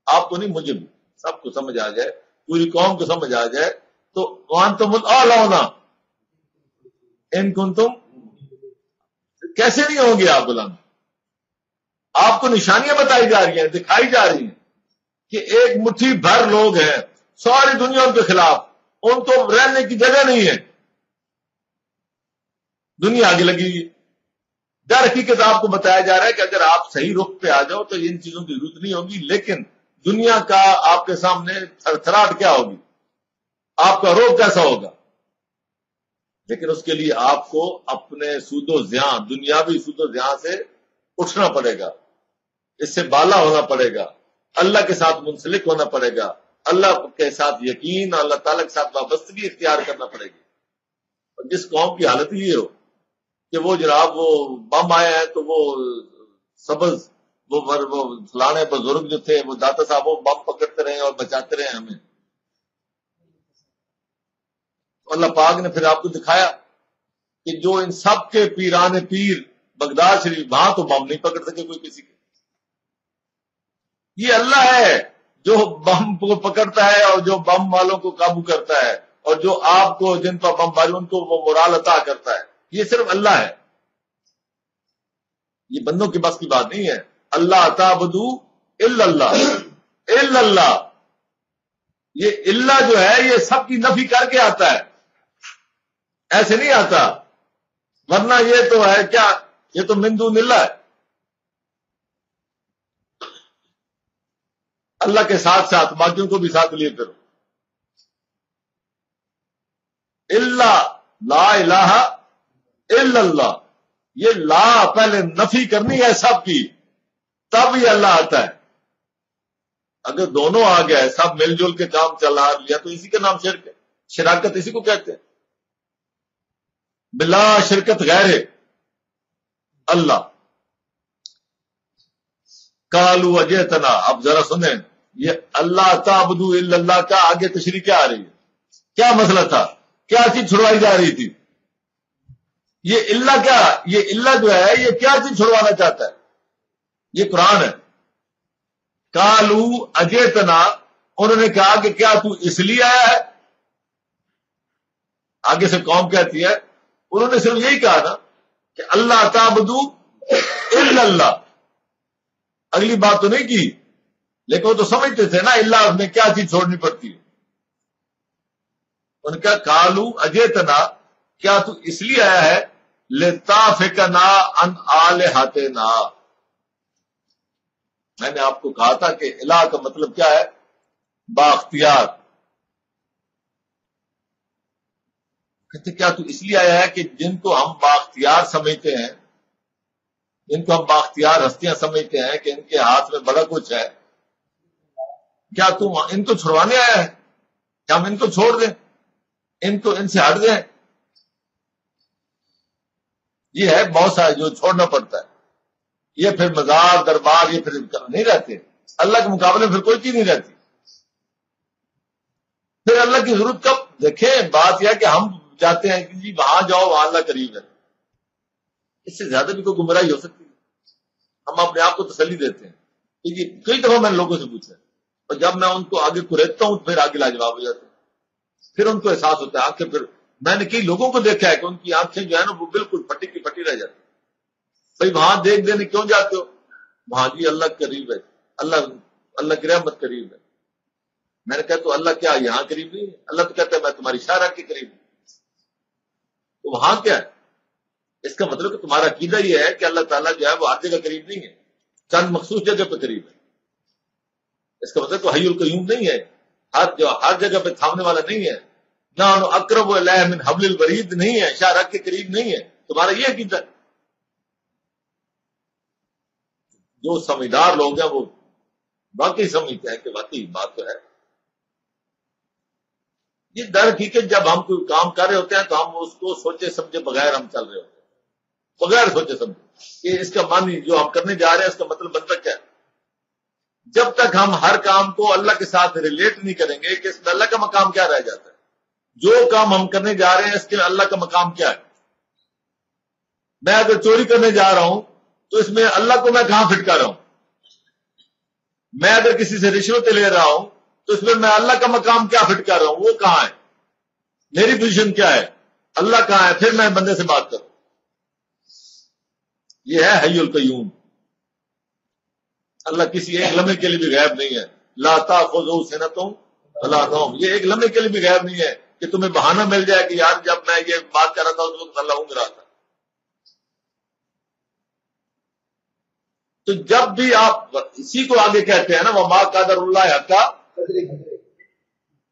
आपको नहीं मुझे भी सबको समझ आ जाए, पूरी कौम को समझ आ जाए तो वहाँ तुम अलाना इन तुम कैसे नहीं होंगे आप बुलंद? आपको निशानियाँ बताई जा रही हैं, दिखाई जा रही हैं कि एक मुट्ठी भर लोग हैं, सारी दुनिया उनके खिलाफ उनको रहने की जगह नहीं है। दुनिया आगे लगी हुई। दर हकीकत आपको बताया जा रहा है कि अगर आप सही रुख पे आ जाओ तो इन चीज़ों की ज़रूरत नहीं होगी, लेकिन दुनिया का आपके सामने थरथराट क्या होगी? आपका रोग कैसा होगा? लेकिन उसके लिए आपको अपने सूदो ज्यान दुनियावी सूदो ज्यान से उठना पड़ेगा। इससे बाला होना पड़ेगा। अल्लाह के साथ मुंसलिक होना पड़ेगा। अल्लाह के साथ यकीन, अल्लाह ताला के साथ वाबस्तगी इख्तियार करना पड़ेगी। और जिस कौम की हालत ये हो कि वो जनाब वो बम आया है तो वो सबज वो वो फलाने बुज़ुर्ग जो थे, वो दाता साहब, वो बम पकड़ते रहे और बचाते रहे हमें। तो अल्लाह पाक ने फिर आपको दिखाया कि जो इन सब के पीरान पीर बगदाद शरीफ, वहाँ तो बम नहीं पकड़ सके कोई किसी के। ये अल्लाह है जो बम को पकड़ता है और जो बम वालों को काबू करता है और जो आपको जिन पर बम बारी, उनको वो मुराल अता करता है। ये सिर्फ़ अल्लाह है। ये बंदों के बस की बात नहीं है। अल्लाह ताबदू इल्लल्लाह। ये इल्ला जो है, ये सबकी नफी करके आता है। ऐसे नहीं आता। वरना ये तो है, क्या? ये तो मिंदू निल्ला है। अल्लाह के साथ साथ, बाकियों को भी साथ लिए करो। इल्ला, ला इलाहा इल्लल्लाह। ये ला पहले नफी करनी है सबकी। तब ये अल्लाह आता है। अगर दोनों आ गए, सब मिलजुल के काम चला लिया तो इसी का नाम शिरक है। शराकत इसी को कहते हैं। बिला शिरकत गैर। है अल्लाह। कालू अजय तना अब जरा सुने। ये अल्लाह ताबदू अल्लाह का आगे तशरी क्या आ रही है? क्या मसला था? क्या चीज़ छुड़वाई जा रही थी? ये इल्ला क्या? ये इल्ला जो है, ये क्या चीज़ छुड़वाना चाहता है? ये कुरान है। कालू अजेतना, उन्होंने कहा कि क्या तू इसलिए आया है? आगे से कौम कहती है, उन्होंने सिर्फ़ यही कहा ना कि अल्लाह ताबदू अल्लाह अगली बात तो नहीं की, लेकिन वो तो समझते थे ना अल्लाह में क्या चीज़ छोड़नी पड़ती है। उनका कालू अजेतना, क्या तू इसलिए आया है? लेता फेकना अन आले हाथे ना मैंने आपको कहा था कि इलाह का मतलब क्या है? बाख्तियार। कहते, क्या तू इसलिए आया है कि जिनको हम बाख्तियार समझते हैं, जिनको हम बाख्तियार हस्तियाँ समझते हैं कि इनके हाथ में बड़ा कुछ है, क्या तू इनको छुड़वाने आया है? क्या हम इनको छोड़ दें? इनको इनसे हट जाए ये है, बहुत सारे जो छोड़ना पड़ता है। ये फिर मजार, दरबार, ये फिर नहीं रहते। अल्लाह के मुकाबले फिर कोई चीज़ नहीं रहती। फिर अल्लाह की ज़रूरत कब? देखें, बात यह कि हम जाते हैं कि जी, वहाँ जाओ, वहाँ अल्लाह करीब है। इससे ज़्यादा भी कोई गुमराही हो सकती है। हम अपने आप को तसली देते हैं। क्योंकि कई दफ़ा मैंने लोगों से पूछा और जब मैं उनको आगे कुरेदता हूँ फिर आगे लाजवाब हो जाते हैं। फिर उनको एहसास होता है आँखें फिर मैंने कई लोगों को देखा है कि उनकी आँखें जो है ना, वो बिल्कुल फटी भाई वहाँ देख देने क्यों जाते हो? वहाँ जी अल्लाह करीब है। अल्लाह अल्लाह की रहमत करीब है। मैंने कहा तो अल्लाह क्या यहाँ करीब नहीं है? अल्लाह तो कहता है, मैं तुम्हारी शाहरा के करीब हूँ। तो वहाँ क्या है? इसका मतलब कि तुम्हारा अकीदा यह है कि अल्लाह ताला जो है, वो हर जगह करीब नहीं है। चंद मखसूस जगह पर करीब है। इसका मतलब तो हयुल कयूम नहीं है। हर जो, हर जगह पे थामने वाला नहीं है। ना अक्रब मिन हबलिल वरीद नहीं है। शाहरा के करीब नहीं है। तुम्हारा ये अकीदा जो समझदार लोग हैं वो बाकी समझते हैं कि वाकई बात तो है। ये दर हकीकत जब हम कोई काम कर रहे होते हैं तो हम उसको सोचे समझे बगैर हम चल रहे होते हैं। बगैर सोचे समझे कि इसका मान जो हम करने जा रहे हैं इसका मतलब बनता क्या है? जब तक हम हर काम को अल्लाह के साथ रिलेट नहीं करेंगे कि इसमें अल्लाह का मकाम क्या रह जाता है। जो काम हम करने जा रहे हैं इसके अल्लाह का मकाम क्या है? मैं अगर चोरी करने जा रहा हूँ तो इसमें अल्लाह को मैं कहाँ फिट कर रहा हूँ? मैं अगर किसी से रिश्वत ले रहा हूँ तो इसमें मैं अल्लाह का मकाम क्या फिट कर रहा हूँ? वो कहाँ है? मेरी पोजिशन क्या है? अल्लाह कहाँ है? फिर मैं बंदे से बात करूँ। ये है हयुल कयूम अल्लाह किसी एक लम्हे के लिए भी गैब नहीं है। लाता खुजो सिनतों अल्लाह ये एक लम्हे के लिए भी गैब नहीं है कि तुम्हें बहाना मिल जाए कि यार जब मैं ये बात कर रहा था, उस वक्त अल्लाह ऊँग रहा था। तो जब भी आप इसी को आगे कहते हैं ना, वह माँ कादर का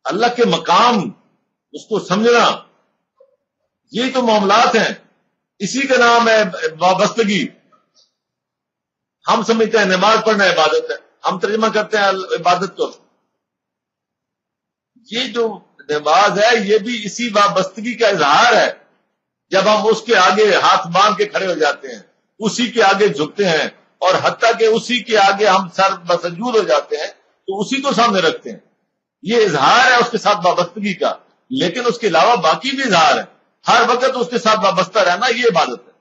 अल्लाह के मकाम, उसको समझना। ये तो मामलात हैं। इसी का नाम है वाबस्तगी। हम समझते हैं नमाज़ पढ़ना इबादत है। हम तर्जमा करते हैं इबादत को। ये जो नमाज़ है, ये भी इसी वाबस्तगी का इजहार है। जब हम उसके आगे हाथ बाँध के खड़े हो जाते हैं, उसी के आगे झुकते हैं और हत्या के उसी के आगे हम सर बसजूर हो जाते हैं तो उसी को सामने रखते हैं। ये इजहार है उसके साथ वाबस्तगी का, लेकिन उसके अलावा बाकी भी इजहार है। हर वक्त उसके साथ वाबस्ता रहना ये इबादत है।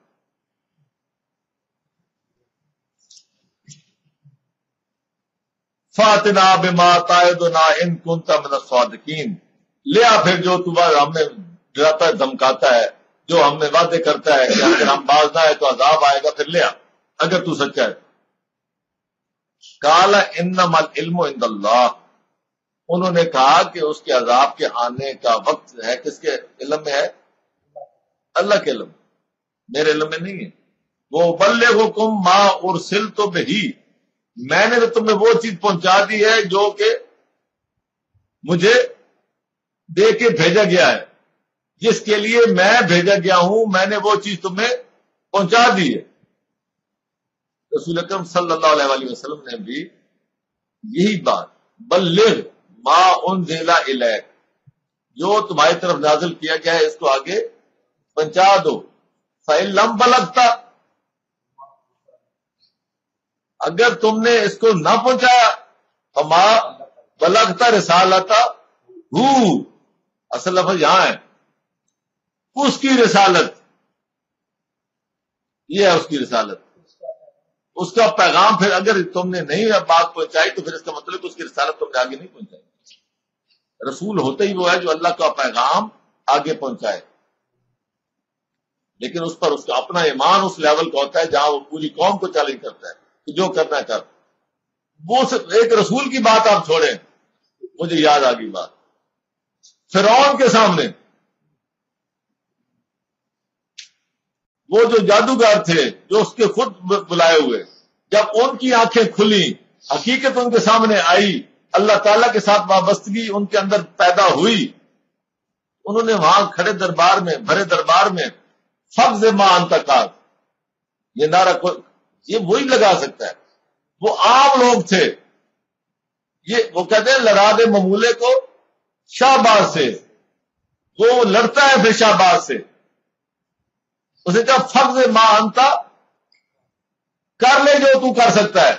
फातना बिमा इन कुंता मिन स्वादकीन लिया फिर जो तुम्हारा हमने डराता है, धमकाता है, जो हमने वादे करता है कि अगर हम बाज ना है तो अजाब आएगा, फिर लिया अगर तू सच्चा है। काला इन्नमल इल्म इंदल्लाह। उन्होंने कहा कि उसके अजाब के आने का वक्त है। किसके इलम में है? अल्लाह के इल्म। मेरे इल्म में नहीं है। वो बल्ले हुकुम माँ और सिल तो बही। मैंने तो तुम्हें वो चीज़ पहुँचा दी है जो कि मुझे दे के भेजा गया है। जिसके लिए मैं भेजा गया हूँ। मैंने वो चीज़ तुम्हें पहुँचा दी है। रसूल अकरम वसल्लम ने भी यही बात बल्लिग मा उन इलैक, जो तुम्हारी तरफ़ नाजिल किया गया है, इसको आगे पहुँचा दो। लम बलगता, अगर तुमने इसको ना पहुँचाया तो माँ बलगता रिसालता हु, असल लफज यहाँ है, उसकी रिसालत यह है उसकी रिसालत। उसका पैगाम फिर अगर तुमने नहीं बात पहुंचाई तो फिर इसका मतलब उसकी रिसालत तुमने आगे नहीं पहुंचाई। रसूल होते ही वो है जो अल्लाह का पैगाम आगे पहुँचाए। लेकिन उस पर उसका अपना ईमान उस लेवल का होता है जहाँ वो पूरी कौम को चैलेंज करता है कि जो करना कर। वो एक रसूल की बात आप छोड़ें, मुझे याद आ गई बात। फिर के सामने। वो जो जादूगर थे, जो उसके खुद बुलाए हुए जब उनकी आँखें खुली, हकीकत उनके सामने आई, अल्लाह ताला के साथ वाबस्तगी उनके अंदर पैदा हुई, उन्होंने वहाँ खड़े दरबार में, भरे दरबार में फब्ज माँ अंतकात ये नारा ये वही लगा सकता है। वो आम लोग थे। ये, वो कहते हैं, लड़ा दे ममूले को, शाहबाज से। वो लड़ता है फिर शाहबाज से। उसे कहा, फ़र्ज़ माँ अंता कर ले जो तू कर सकता है।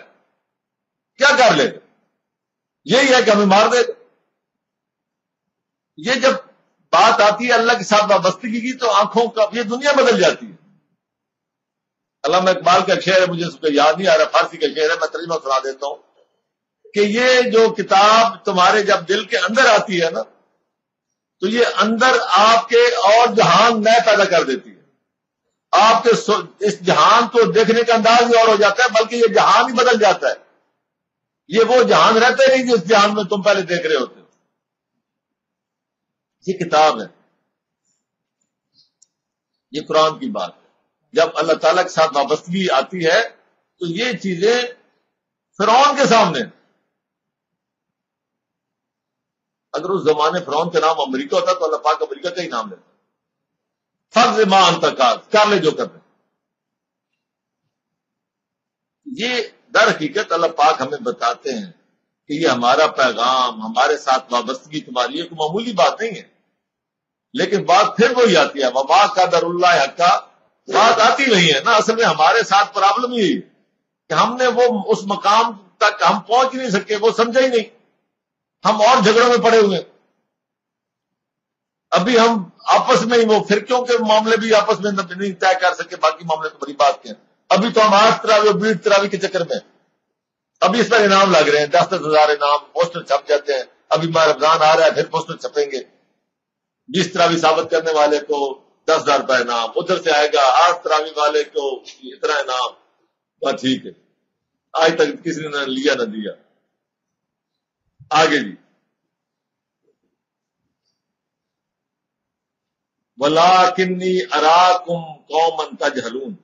क्या कर ले? यही है कि हमें मार दे ये जब बात आती है अल्लाह के साथ वाबस्तगी की तो आँखों का, ये दुनिया बदल जाती है। अल्लाह इकबाल का शेर है, मुझे उसका याद नहीं आ रहा, फारसी का शेर है, मैं तरीमा सुना देता हूँ कि ये जो किताब तुम्हारे जब दिल के अंदर आती है ना तो ये अंदर आपके और जहान नए पैदा कर देती है। आपके इस जहान को देखने का अंदाज भी और हो जाता है, बल्कि ये जहान ही बदल जाता है। ये वो जहान रहते नहीं जिस जहान में तुम पहले देख रहे होते हो। ये किताब है। ये कुरान की बात है। जब अल्लाह ताला के साथ वाबस्तगी आती है तो ये चीज़ें फिर के सामने। अगर उस जमाने फिरौन का नाम अमरीका होता तो अल्लाह पाक अमरीका का ही नाम लेता। फ़र्ज़ माँ अंतकार कर ले जो कर ये दर हकीकत अल्लाह पाक हमें बताते हैं कि ये हमारा पैगाम, हमारे साथ वाबस्तगी तुम्हारी एक मामूली बात नहीं है। लेकिन बात फिर वही आती है वबा का दरुल्ला हक्का। बात आती नहीं है ना, असल में हमारे साथ प्रॉब्लम यही कि हमने वो उस मकाम तक हम पहुँच नहीं सके, वो समझा ही नहीं। हम और झगड़ों में पड़े हुए अभी हम आपस में ही वो फिरकियों के मामले भी आपस में नहीं तय कर सके, बाकी मामले तो बड़ी बात के अभी तो हम आठ तरावी और बीट तरावी के चक्कर में अभी इस पर इनाम लग रहे हैं, दस दस हज़ार इनाम, पोस्टर छप जाते हैं। अभी माह रमज़ान आ रहा है, फिर पोस्टर छपेंगे। बीस तरावी साबित करने वाले को दस हज़ार रुपए इनाम, उधर से आएगा आठ तरावी वाले को इतना इनाम। ठीक है। आज तक किसी ने लिया, ना दिया। आगे जी। वला अराकुम कौमन तजहलून।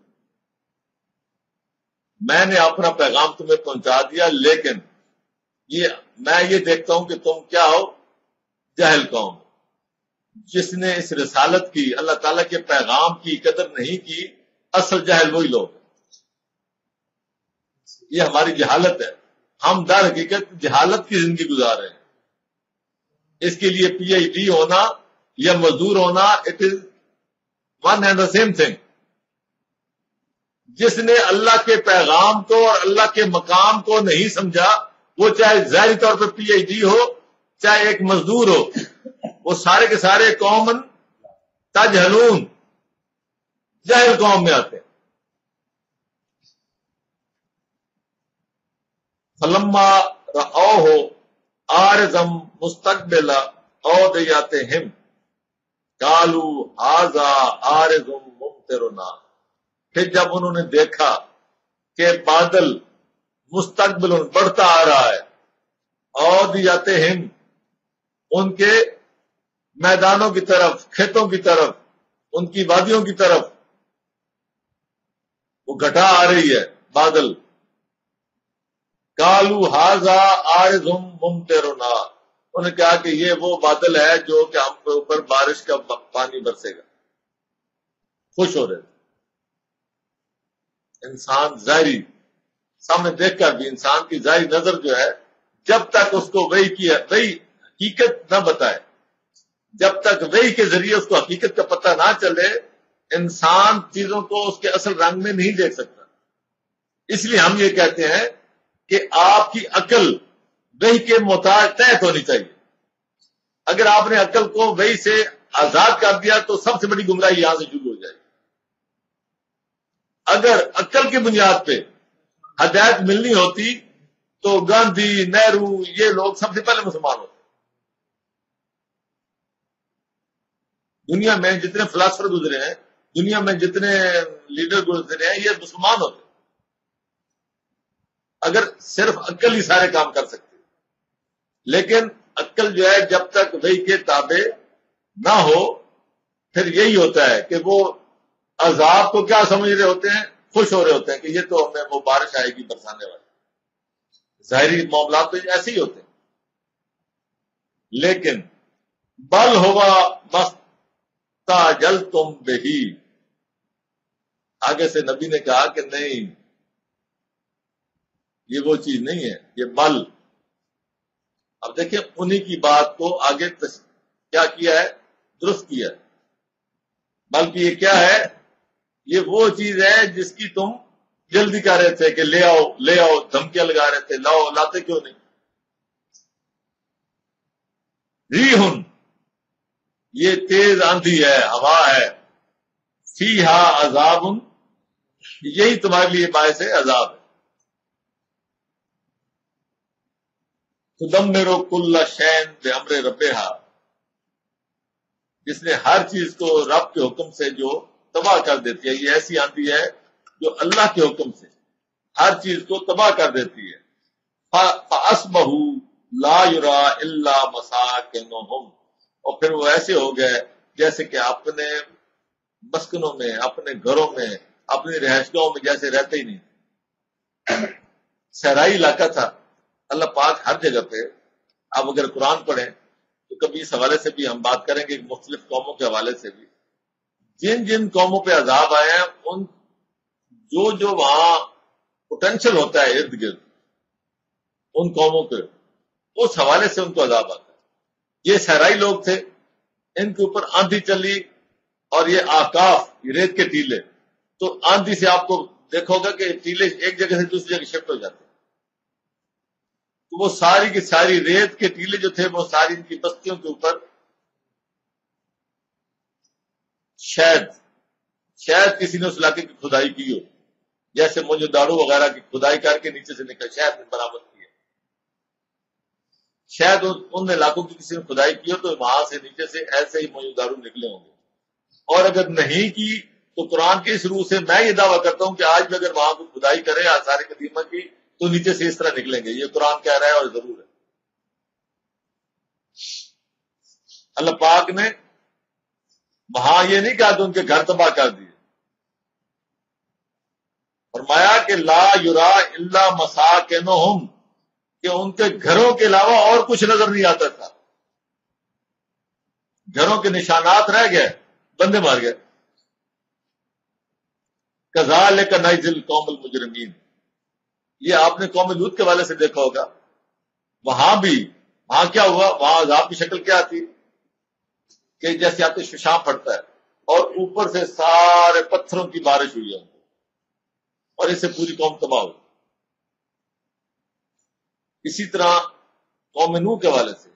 मैंने अपना पैगाम तुम्हें पहुँचा दिया, लेकिन ये, मैं ये देखता हूँ कि तुम क्या हो? जहल कौम। जिसने इस रसालत की, अल्लाह ताला के पैगाम की कदर नहीं की, असल जहल वही लोग ये हमारी जहालत है। हम दर हकीकत जहालत की ज़िंदगी गुजार रहे हैं। इसके लिए पीएचडी होना या मजदूर होना it is one and the same thing जिसने अल्लाह के पैगाम को और अल्लाह के मकाम को नहीं समझा, वो चाहे ज़ाहिर तौर पर पीएचडी हो, चाहे एक मजदूर हो, वो सारे के सारे कॉमन तजहलून ज़ाहिर कौम में आते हैं। फलम्मा रओ हो आरजम मुस्तकबिला औदयाते हिम। कालू हाजा आरजुम मुमतिरुना। फिर जब उन्होंने देखा कि बादल मुस्तकबिल बढ़ता आ रहा है और जाते हिम उनके मैदानों की तरफ़, खेतों की तरफ़, उनकी वादियों की तरफ़, वो घटा आ रही है बादल। कालू हाजा आरजुम मुमतेरुना। उन्होंने कहा कि ये वो बादल है जो कि पे ऊपर बारिश का पानी बरसेगा। खुश हो रहे थे इंसान जारी सामने देखकर भी इंसान की जारी नज़र जो है, जब तक उसको वही की वही हकीकत न बताए, जब तक वही के ज़रिए उसको हकीकत का पता ना चले, इंसान चीज़ों को उसके असल रंग में नहीं देख सकता। इसलिए हम ये कहते हैं कि आपकी अकल वही के मोहताज तय होनी चाहिए। अगर आपने अकल को वही से आज़ाद कर दिया तो सबसे बड़ी गुमराही यहाँ से शुरू हो जाएगी। अगर अकल की बुनियाद पे हदायत मिलनी होती तो गांधी, नेहरू, ये लोग सबसे पहले मुसलमान होते। दुनिया में जितने फिलासफर गुजरे हैं, दुनिया में जितने लीडर गुजरे हैं, ये मुसलमान होते अगर सिर्फ़ अक्ल ही सारे काम कर सकते लेकिन अक्ल जो है, जब तक वही के ताबे ना हो, फिर यही होता है कि वो अजाब को क्या समझ रहे होते हैं, खुश हो रहे होते हैं कि ये तो हमें वो बारिश आएगी बरसाने वाली। जाहरी मामला तो ऐसे ही होते हैं। लेकिन, बल होगा मस्ता जल तुम बेही। आगे से नबी ने कहा कि नहीं, ये वो चीज़ नहीं है, ये बल अब देखिए, उन्हीं की बात को आगे क्या किया है? दुरुस्त किया बल्कि ये क्या है? ये वो चीज़ है जिसकी तुम जल्दी कर रहे थे कि ले आओ ले आओ, धमकियाँ लगा रहे थे, लाओ, लाते क्यों नहीं? रीहुन, ये तेज आंधी है, हवा है। फ़ी हा अजाब यही तुम्हारे लिए बायस है, अजाब है। तुदम मेरो कुल्ला शैन बे अमरे रबेहा जिसने हर चीज़ को रब के हुक्म से जो तबाह कर देती है, ये ऐसी आंधी है जो अल्लाह के हुक्म से हर चीज़ को तबाह कर देती है। असबहू ला युरा इल्ला मसा के और फिर वो ऐसे हो गए जैसे कि अपने मस्कनों में, अपने घरों में, अपनी रहशगाहों में जैसे रहते ही नहीं सहराई इलाका था। अल्लाह पाक हर जगह पे, आप अगर कुरान पढ़ें तो कभी इस हवाले से भी हम बात करेंगे मुख्तलिफ़ कौमों के हवाले से भी। जिन जिन कौमों पे अजाब आए हैं, उन जो जो वहाँ पोटेंशियल होता है इर्द गिर्द उन कौमों के उस हवाले से उनको अजाब आता है। ये सहराई लोग थे, इनके ऊपर आंधी चली, और ये आकाफ, ये रेत के टीले। तो आंधी से आपको देखोगे कि टीले एक जगह से दूसरी जगह शिफ्ट हो जाते तो वो सारी की सारी रेत के टीले जो थे, वो सारी इनकी बस्तियों के ऊपर शायद शायद किसी ने उस इलाके की खुदाई की हो। जैसे मोजुदारू वगैरह की खुदाई करके नीचे से निकल शायद बरामद की है। शायद उन इलाकों की किसी ने खुदाई की हो तो वहाँ से नीचे से ऐसे ही मोजुदारू निकले होंगे। और अगर नहीं की तो कुरान के इस रूह से मैं ये दावा करता हूँ कि आज भी अगर वहाँ को खुदाई करें आसार कदीमा की तो नीचे से इस तरह निकलेंगे। ये कुरान कह रहा है और ज़रूर है। अल्लाह पाक ने वहाँ ये नहीं कहा कि उनके घर तबाह कर दिए। फरमाया कि ला युरा इल्ला मसा के कि उनके घरों के अलावा और कुछ नज़र नहीं आता था। घरों के निशानात रह गए, बंदे मार गए। कजा लेकर नाइजिल कौमल मुजरमीन। ये आपने कौम लूत के वाले से देखा होगा। वहाँ भी, वहाँ क्या हुआ? वहाँ अजाब की शक्ल क्या थी? कि जैसे आते शुशाम पड़ता है और ऊपर से सारे पत्थरों की बारिश हुई है। और इससे पूरी कौम तबाह हुई। इसी तरह कौम नू के वाले से,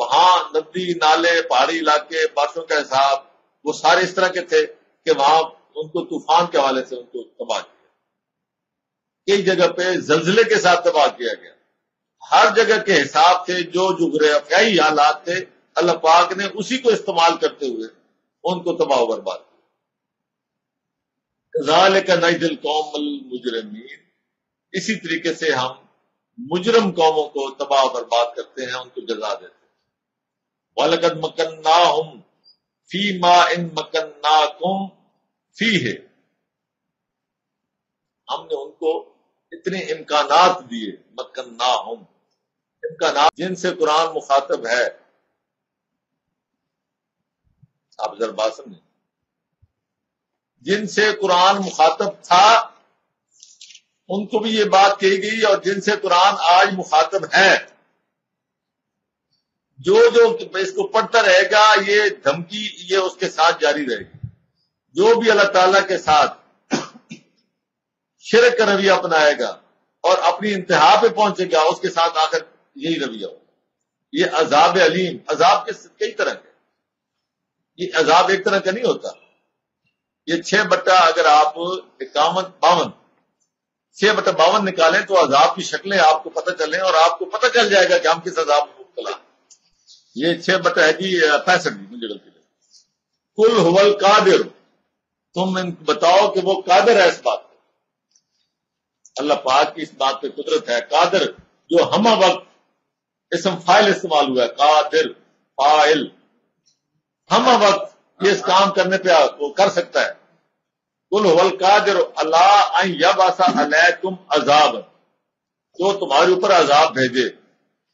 वहाँ नदी, नाले, पहाड़ी इलाके बारिशों का हिसाब, वो सारे इस तरह के थे कि वहाँ उनको तूफ़ान के हवाले से उनको तबाह किया। कई जगह पे जलजिले के साथ तबाह किया गया। हर जगह के हिसाब से जो जुगराफियाई हालात थे, अल्लाह पाक ने उसी को इस्तेमाल करते हुए उनको तबाह बर्बाद किया। का नई दिल कौम मुजरमीन। इसी तरीके से हम मुजरम कौमों को तबाह बर्बाद करते हैं, उनको जजा देते हैं। वलकद मकन्ना हम फ़ी मा इन मकन्ना कुम फ़ी है हमने उनको इतने इम्कान दिए मकन्ना हम इम्कानात जिनसे कुरान मुखातब है। आप जरा बात समझे। जिनसे कुरान मुखातब था, उनको भी ये बात कही गई और जिनसे कुरान आज मुखातब है। जो जो इसको पढ़ता रहेगा, ये धमकी, ये उसके साथ जारी रहेगी। जो भी अल्लाह ताला के साथ शिरक का रवैया अपनाएगा और अपनी इंतहा पे पहुंचेगा, उसके साथ आकर यही रवैया होगा। ये अजाब अलीम, अजाब के कई तरह के। ये अजाब एक तरह का नहीं होता। ये छह बट्टा अगर आप इक्यावन, बावन, छह बट्टा बावन निकालें तो अजाब की शक्लें आपको पता चलें और आपको पता चल जाएगा कि हम किस अजाब में मुबतला ये छह बट्टा है जी पैंसठ जी मुझे गलती कुल हुवल कादिर। तुम बताओ कि वो कादिर है इस बात अल्लाह पाक की इस बात पे कुदरत है। कादिर, जो हम वक्त इसम फ़ाइल इस्तेमाल हुआ है, कादिर फ़ाइल। हम वक्त ये इस काम करने पे वो कर सकता है। कुल हुवल कादिर अल्लाह यब आसा अलैकुम अजाब। जो तुम्हारे ऊपर अजाब भेजे,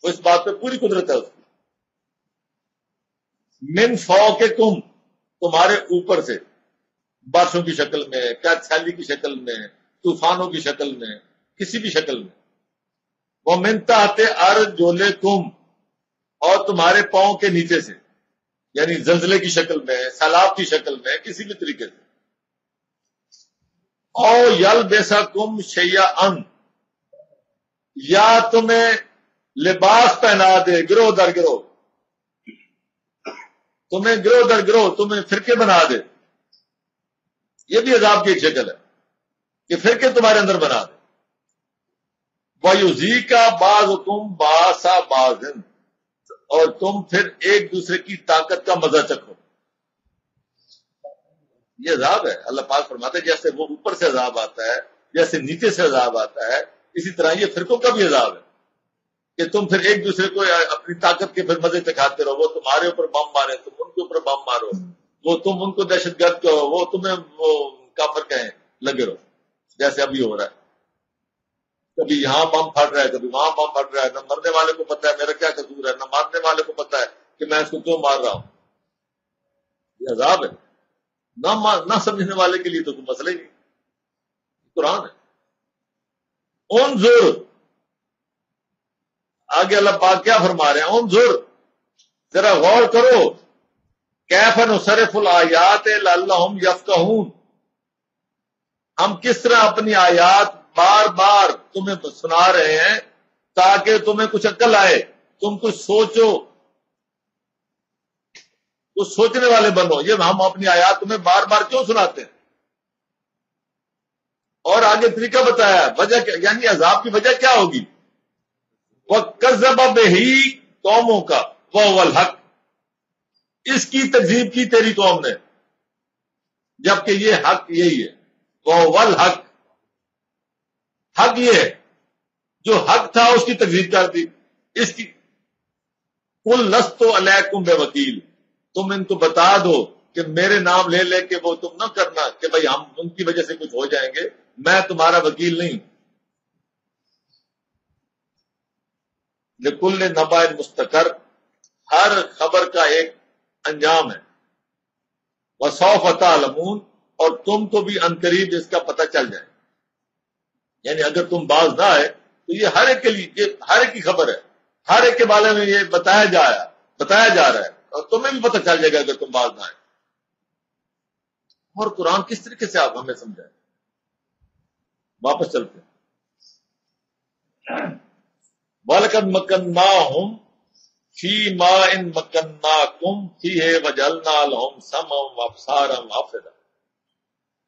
वो इस बात पे पूरी कुदरत है उसकी। मिन फौ के कुम तुम्हारे ऊपर से, बारिशों की शक्ल में थैली की शक्ल में तूफानों की शक्ल में, किसी भी शक्ल में। वो मिनता आते, अर जोले तुम, और तुम्हारे पाओ के नीचे से। यानी जलजले की शक्ल में, सैलाब की शक्ल में, किसी भी तरीके से। ओ यल बेसा कुम शैया अन। या तुम्हें लिबास पहना दे, गिरोह दर गिरोह। तुम्हें गिरोह दर गिरोह, तुम्हें फिरके बना दे। ये भी अजाब की एक शक्ल है। कि फिरके तुम्हारे अंदर बना दे। वायुजी का बाज तुम बासा बाजिन, और तुम फिर एक दूसरे की ताकत का मज़ा चखो। ये अजाब है। अल्लाह पाक फरमाते जैसे वो ऊपर से अजाब आता है, जैसे नीचे से अजाब आता है, इसी तरह ये फिरकों का भी अजाब है। कि तुम फिर एक दूसरे को अपनी ताकत के फिर मज़े चखाते रहो। वो तुम्हारे ऊपर बम मारे, तुम उनके ऊपर बम मारो। वो तुम उनको दहशत गर्द कहो, वो तुम्हें वो काफर कहें, लगे रहो। जैसे अभी हो रहा है। कभी यहाँ बम फट रहा है, कभी वहाँ बम फट रहा है। न मरने वाले को पता है, मेरा क्या कसूर है? ना मारने वाले को पता है कि मैं इसको क्यों मार रहा हूँ। ये अजाब है। ना ना समझने वाले के लिए तो कोई मसले नहीं। कुरान है। उन ज़ोर आगे अल्लाह पाक क्या फरमा रहे हैं? जुर जरा गौर करो। कैफन सरफुल आयात हम यफकहून। हम किस तरह अपनी आयात बार बार तुम्हें सुना रहे हैं, ताकि तुम्हें कुछ अक्ल आए। तुम कुछ सोचो। कुछ सोचने वाले बनो। ये हम अपनी आयात तुम्हें बार बार क्यों सुनाते हैं? और आगे तरीका बताया, वजह यानी अजाब की वजह क्या होगी? वह कजब ही कौमों का, वह वल हक। इसकी तकजीब की तेरी कौम ने। जबकि ये हक यही है। वल हक। हक ये, जो हक था उसकी तकजीब कर दी। इसकी, कुल लस्तो अलैकुम बेवकील। तुम इनको बता दो कि मेरे नाम ले लेके वो तुम ना करना कि भाई हम, उनकी वजह से कुछ हो जाएँगे। मैं तुम्हारा वकील नहीं। निकुल नबा मुस्तकर, हर खबर का एक अंजाम है। वसौफ लमून और तुमको भी अनकरीब इसका पता चल जाए। यानी अगर तुम बाज ना आए तो ये हर एक के लिए, ये हर एक की खबर है। हर एक के बारे में ये बताया जा रहा बताया जा रहा है। और तुम्हें भी पता चल जाएगा अगर तुम बाज ना आए। और कुरान किस तरीके से आप हमें समझाए? वापस चलते हैं। मकन्ना हम फ़ी मा इन मकन्ना कुम फ़ी है वजलना लहम समम वफसारम वाफिदा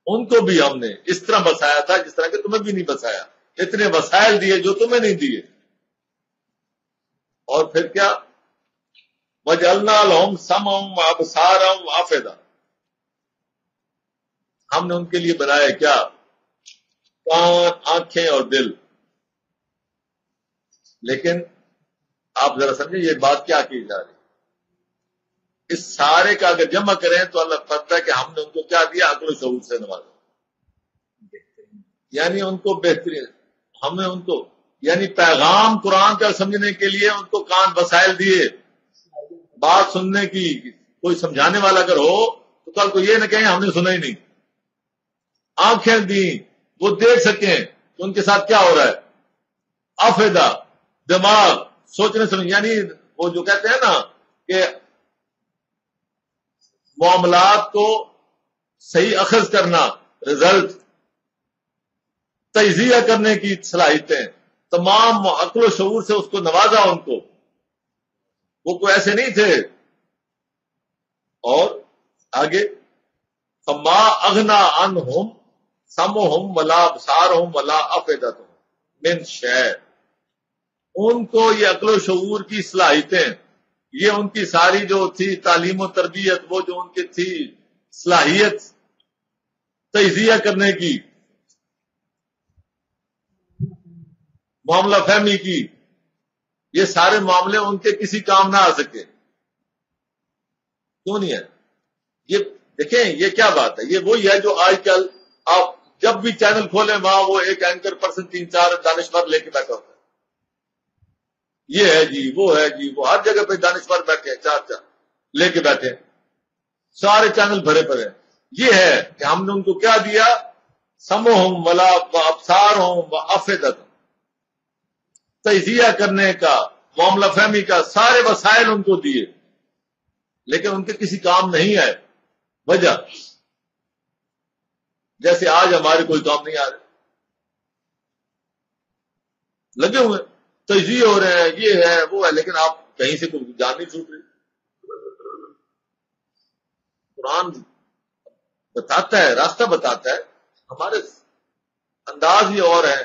उनको भी हमने इस तरह बसाया था, जिस तरह के तुम्हें भी नहीं बसाया। इतने वसायल दिए जो तुम्हें नहीं दिए। और फिर क्या? वजलना लहम समम अबसारम वाफिदा हमने उनके लिए बनाया क्या? कान, आँखें और दिल। लेकिन आप जरा समझे ये बात क्या की जा रही इस सारे का अगर जमा करें तो अल्लाह पता है कि हमने उनको क्या दिया? अकल शूर से नवाजा। यानी उनको बेहतरीन। हमने उनको यानी पैगाम कुरान का समझने के लिए उनको कान वसाइल दिए। बात सुनने की कोई समझाने वाला अगर हो तो कल को ये न कहें हमने सुना ही नहीं। आँखें दी वो देख सकें तो उनके साथ क्या हो रहा है। अफेदा दिमाग सोचने समझ यानी वो जो कहते हैं ना कि मामलात को सही अखज करना रिज़ल्ट तजिया करने की सलाहियतें, तमाम अकल शूर से उसको नवाजा उनको। वो कोई ऐसे नहीं थे। और आगे फमा अगना अन होम सम होम वला सार होम वला अफेदत होम मिन शहर उनको ये अकल शूर की सलाहियतें ये उनकी सारी जो थी तालीम और तरबियत, वो जो उनकी थी सलाहियत, तजिया करने की, मामला फहमी की, ये सारे मामले उनके किसी काम ना आ सके। क्यों नहीं है? ये देखें, ये क्या बात है? ये वही है जो आजकल आप जब भी चैनल खोले, वहाँ वो एक एंकर पर्सन तीन चार दानिश्वर लेके बैठा होता है। ये है जी, वो है जी, वो हर जगह पे दानिश्वर बैठे हैं, चार चार, लेके बैठे हैं। सारे चैनल भरे पड़े हैं। ये है कि हमने उनको क्या दिया? समूह वला अफसार हो व अफेदत। तजिया करने का, मामला फहमी का सारे वसायल उनको दिए। लेकिन उनके किसी काम नहीं आए। वजह? जैसे आज हमारे कोई काम नहीं आ रहे। लगे हुए तजिए हो रहे हैं, ये है, वो है, लेकिन आप कहीं से कोई जान नहीं छूट रही। कुरान बताता है, रास्ता बताता है, हमारे अंदाज ही और है।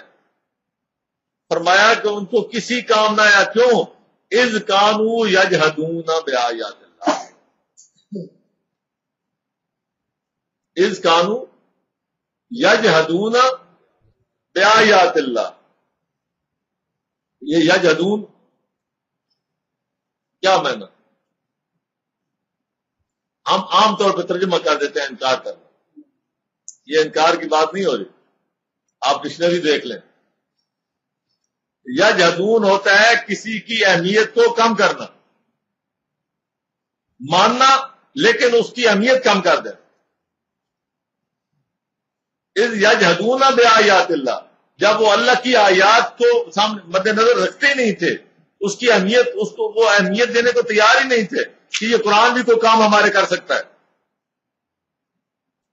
फरमाया कि उनको किसी काम ना आया, क्यों? इज़ कानू यजहदूना ब्यायातिल्लाह इज़ कानू यजहदूना ब्यायातिल्लाह ये यजहदून क्या मैना? हम आमतौर पर तर्जमा कर देते हैं, इनकार करना ये इनकार की बात नहीं हो रही। आप डिक्शनरी देख लें। या जदून होता है किसी की अहमियत को कम करना। मानना, लेकिन उसकी अहमियत कम कर देना। इस यजहदूना बे आयातिल्ला जब वो अल्लाह की आयात को सामने मद्देनजर रखते ही नहीं थे, उसकी अहमियत उसको वो अहमियत देने को तैयार ही नहीं थे कि ये कुरान भी कोई काम हमारे कर सकता है।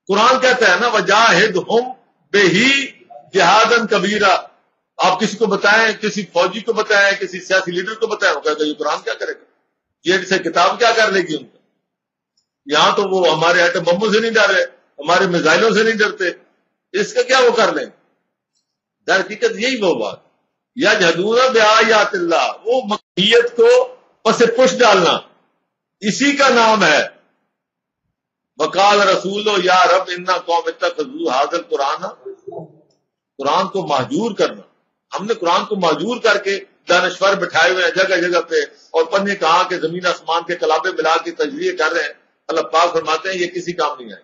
कुरान कहता है ना, वजाहिद हम बेही जिहादन कबीरा। आप किसी को बताएँ, किसी फौजी को बताएँ, किसी सियासी लीडर को बताएँ, वो कहता ये कुरान क्या करेगा? ये से किताब क्या कर लेगी उनका? यहाँ तो वो हमारे एटम बम्बों से नहीं डर रहे, हमारे मिसाइलों से नहीं डरते। इसका क्या वो कर लें? दर हकीकत यही वो बात। या जदूना ब्यातिल्ला वो मकीयत को पसे पुश डालना। इसी का नाम है। वकाल रसूलो, या रब, इन्ना कौम तक हाजिर कुरान। कुरान को महजूर करना। हमने कुरान को महजूर करके दानश्वर बिठाए हुए हैं जगह जगह पे, और पन्ने कहा कि, ज़मीन आसमान के कलाबे मिला के तजवीर कर रहे हैं। अल्लाह पाक फरमाते हैं, ये किसी काम नहीं आए